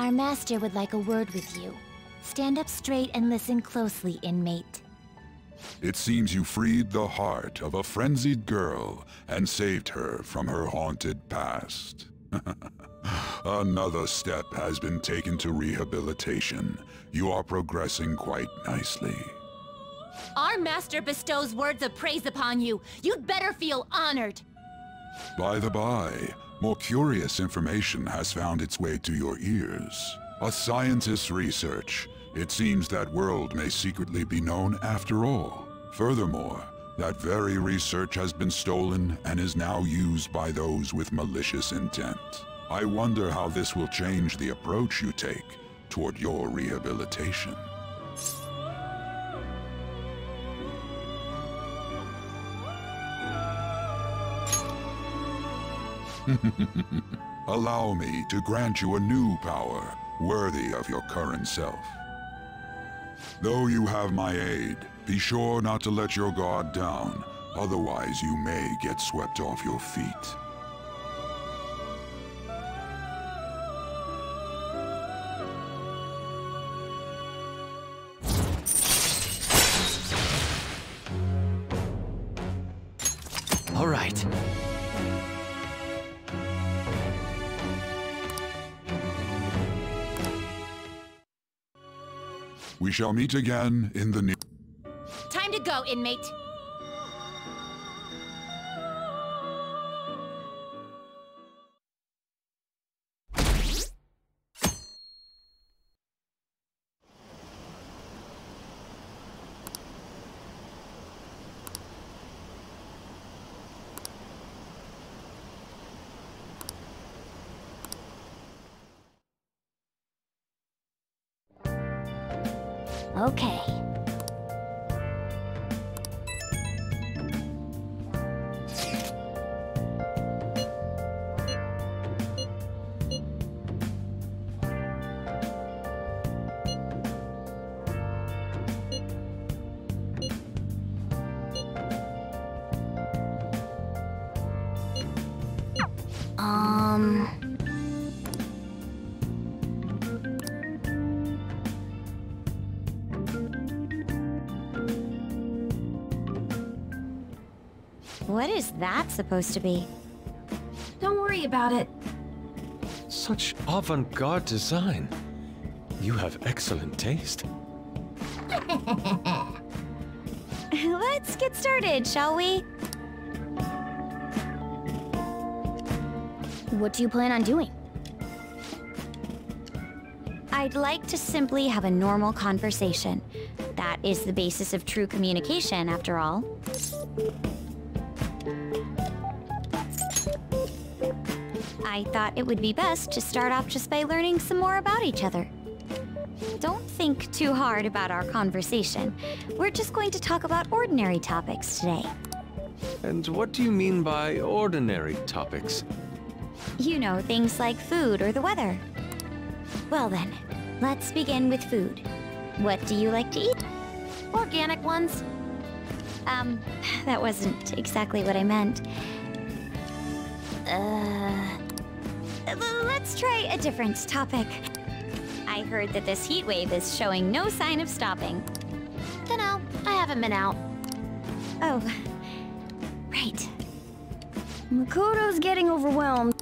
Our master would like a word with you. Stand up straight and listen closely, inmate. It seems you freed the heart of a frenzied girl and saved her from her haunted past. Another step has been taken to rehabilitation. You are progressing quite nicely. Our master bestows words of praise upon you. You'd better feel honored. By the by, more curious information has found its way to your ears. A scientist's research. It seems that world may secretly be known after all. Furthermore, that very research has been stolen and is now used by those with malicious intent. I wonder how this will change the approach you take toward your rehabilitation. Allow me to grant you a new power worthy of your current self. Though you have my aid, be sure not to let your guard down, otherwise you may get swept off your feet. Shall meet again in the near... Time to go, inmate. What is that supposed to be? Don't worry about it. Such avant-garde design. You have excellent taste. Let's get started, shall we? What do you plan on doing? I'd like to simply have a normal conversation. That is the basis of true communication, after all. I thought it would be best to start off just by learning some more about each other. Don't think too hard about our conversation. We're just going to talk about ordinary topics today. And what do you mean by ordinary topics? You know, things like food or the weather. Well then, let's begin with food. What do you like to eat? Organic ones. Um, that wasn't exactly what I meant. Uh, let's try a different topic. I heard that this heat wave is showing no sign of stopping. Dunno, I haven't been out. Oh, right. Makoto's getting overwhelmed.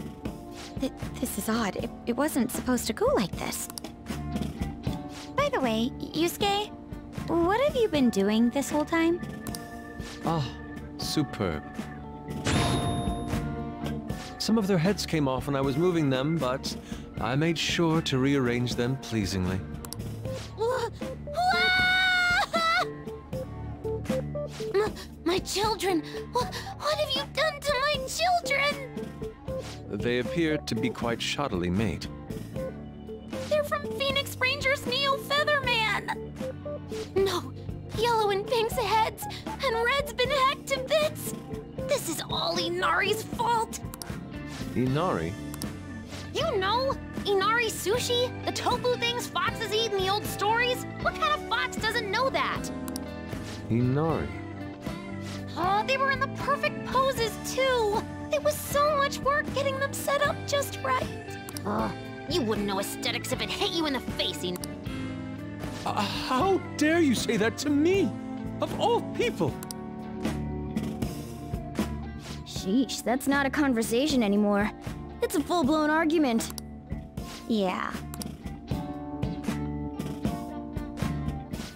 Th this is odd. It, it wasn't supposed to go like this. By the way, Yusuke, what have you been doing this whole time? Ah, superb. Some of their heads came off when I was moving them, but I made sure to rearrange them pleasingly. My children! What, what have you done to my children? They appear to be quite shoddily made. They're from Phoenix Rangers Neo Featherman! No, Yellow and Pink's heads, and Red's been hacked to bits! This is all Inari's fault! Inari? You know, Inari sushi? The tofu things foxes eat in the old stories? What kind of fox doesn't know that? Inari. Oh, they were in the perfect poses, too! It was so much work getting them set up just right. Oh, you wouldn't know aesthetics if it hit you in the face, Inari. Uh, how dare you say that to me? Of all people! Sheesh, that's not a conversation anymore. It's a full-blown argument. Yeah.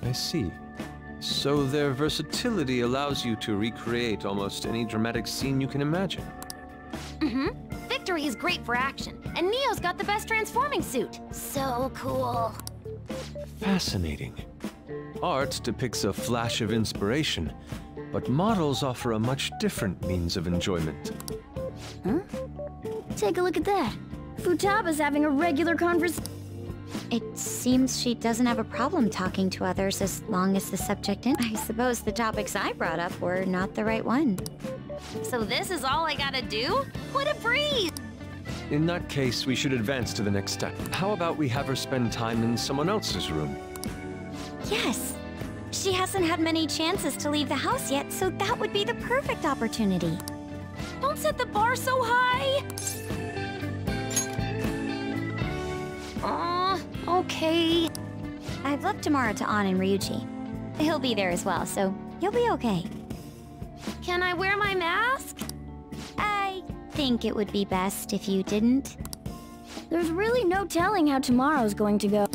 I see. So their versatility allows you to recreate almost any dramatic scene you can imagine. Mm-hmm. Victory is great for action, and Neo's got the best transforming suit. So cool. Fascinating. Art depicts a flash of inspiration, but models offer a much different means of enjoyment. Huh? Take a look at that. Futaba's having a regular conversation. It seems she doesn't have a problem talking to others as long as the subject in. I suppose the topics I brought up were not the right one. So this is all I gotta do? What a breeze! In that case, we should advance to the next step. How about we have her spend time in someone else's room? Yes. She hasn't had many chances to leave the house yet, so that would be the perfect opportunity. Don't set the bar so high! Aw, okay. I've left tomorrow to Ann and Ryuji. He'll be there as well, so you'll be okay. Can I wear my mask? I think it would be best if you didn't. There's really no telling how tomorrow's going to go.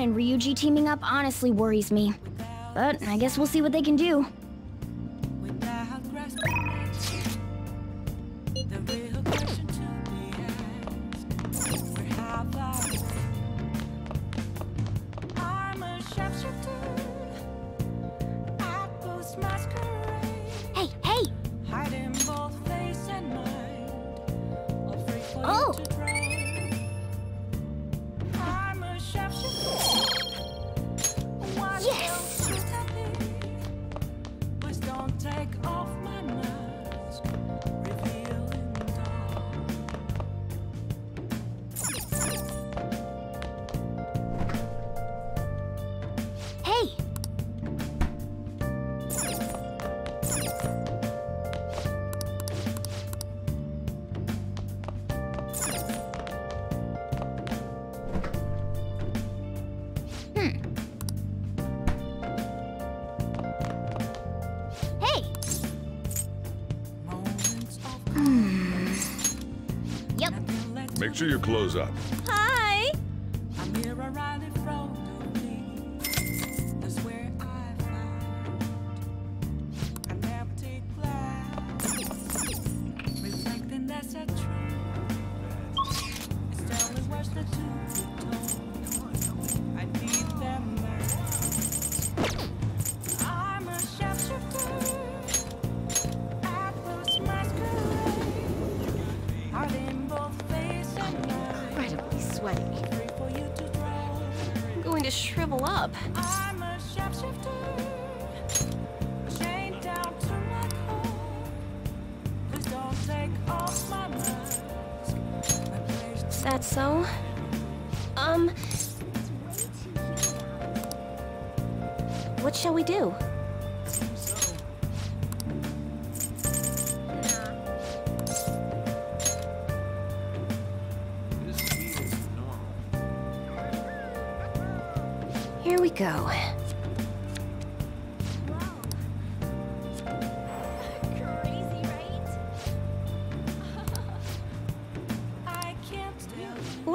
Ann Ryuji teaming up honestly worries me. But I guess we'll see what they can do. make sure you close up.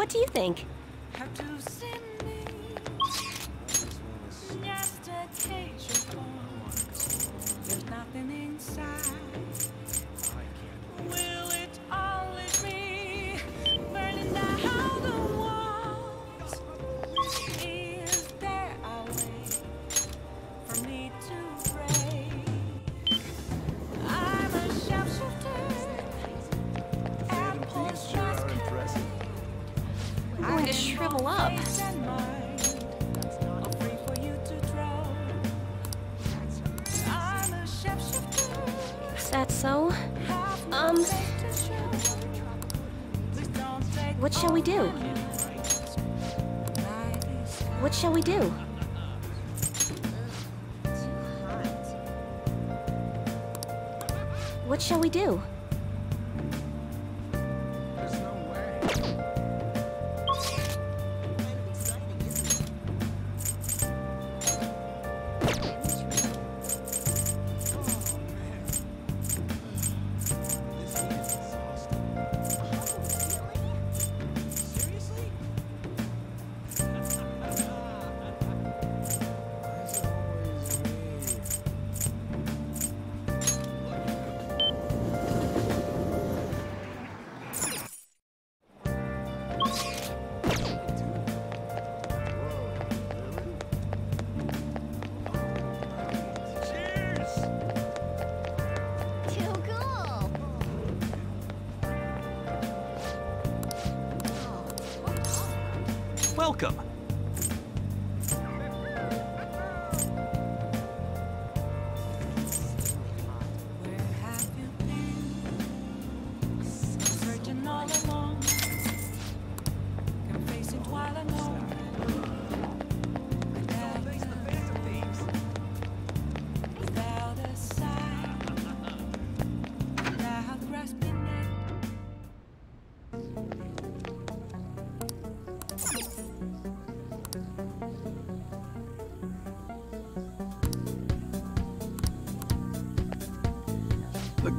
What do you think?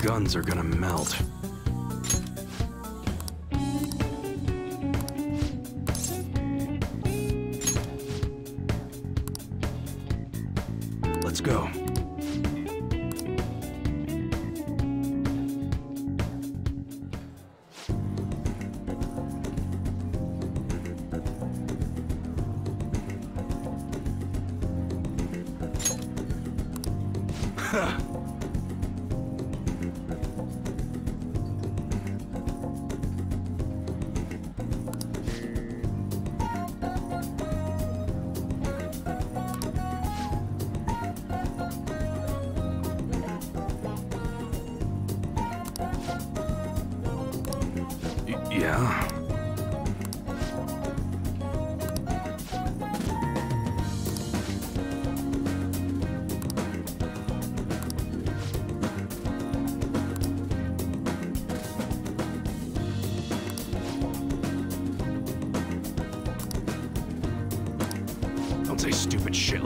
guns are gonna melt.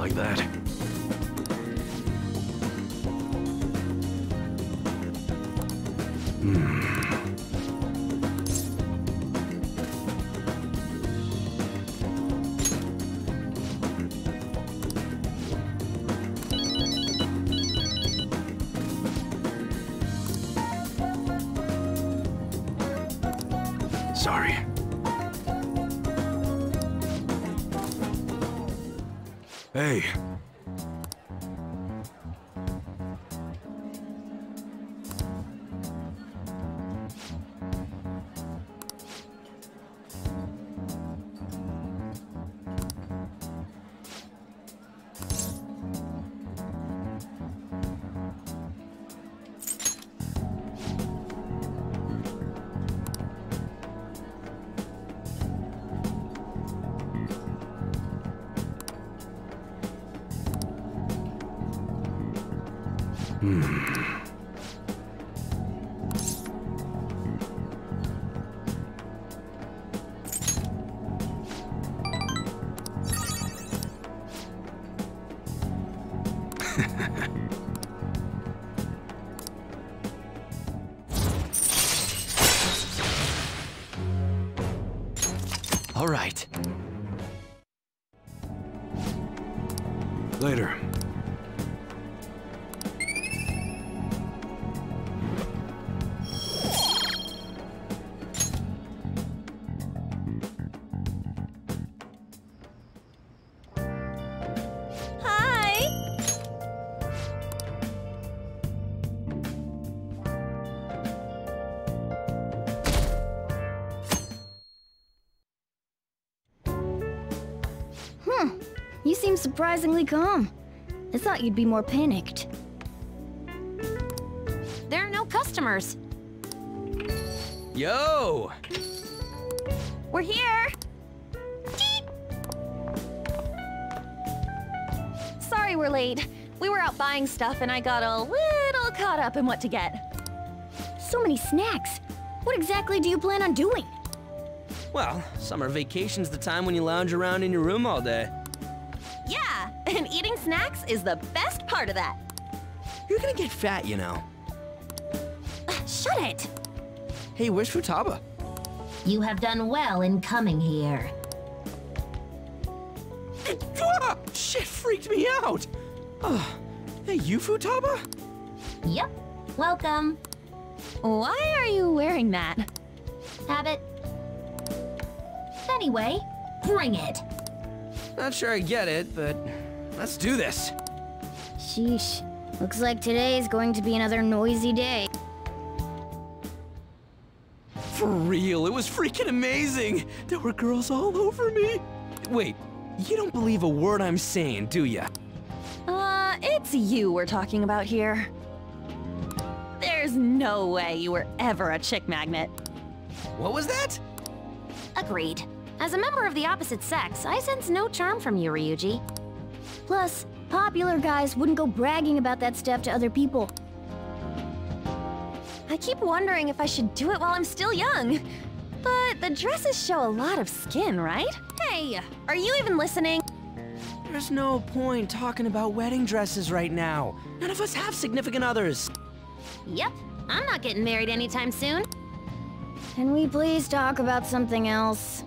like that. Surprisingly calm. I thought you'd be more panicked. There are no customers. Yo! We're here! Sorry we're late. We were out buying stuff and I got a little caught up in what to get. So many snacks. What exactly do you plan on doing? Well, summer vacation's the time when you lounge around in your room all day. Yeah, and eating snacks is the best part of that. You're gonna get fat, you know. Shut it! Hey, where's Futaba? You have done well in coming here. Ah, shit freaked me out! Oh, hey, you Futaba? Yep. Welcome. Why are you wearing that? Habit. Anyway, bring it. Not sure I get it, but let's do this. Sheesh. Looks like today is going to be another noisy day. For real, it was freaking amazing! There were girls all over me! Wait, you don't believe a word I'm saying, do ya? Uh, it's you we're talking about here. There's no way you were ever a chick magnet. What was that? Agreed. As a member of the opposite sex, I sense no charm from you, Ryuji. Plus, popular guys wouldn't go bragging about that stuff to other people. I keep wondering if I should do it while I'm still young. But the dresses show a lot of skin, right? Hey, are you even listening? There's no point talking about wedding dresses right now. None of us have significant others. Yep, I'm not getting married anytime soon. Can we please talk about something else?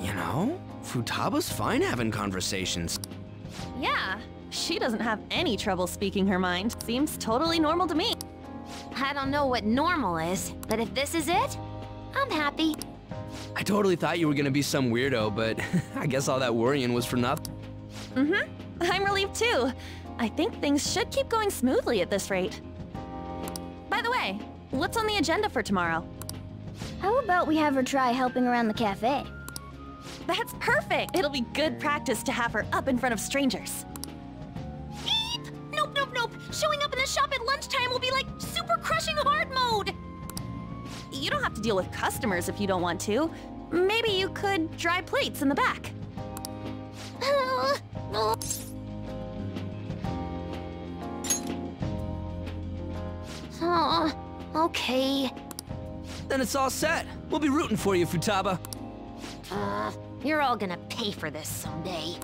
You know, Futaba's fine having conversations. Yeah, she doesn't have any trouble speaking her mind. Seems totally normal to me. I don't know what normal is, but if this is it, I'm happy. I totally thought you were gonna be some weirdo, but I guess all that worrying was for nothing. Mm-hmm. I'm relieved too. I think things should keep going smoothly at this rate. By the way, what's on the agenda for tomorrow? How about we have her try helping around the cafe? That's perfect! It'll be good practice to have her up in front of strangers. Eep! Nope, nope, nope! Showing up in the shop at lunchtime will be like super crushing hard mode! You don't have to deal with customers if you don't want to. Maybe you could dry plates in the back. Oh, okay. Then it's all set. We'll be rooting for you, Futaba. Uh, you're all gonna pay for this someday.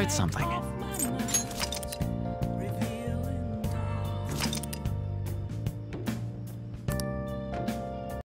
Write something.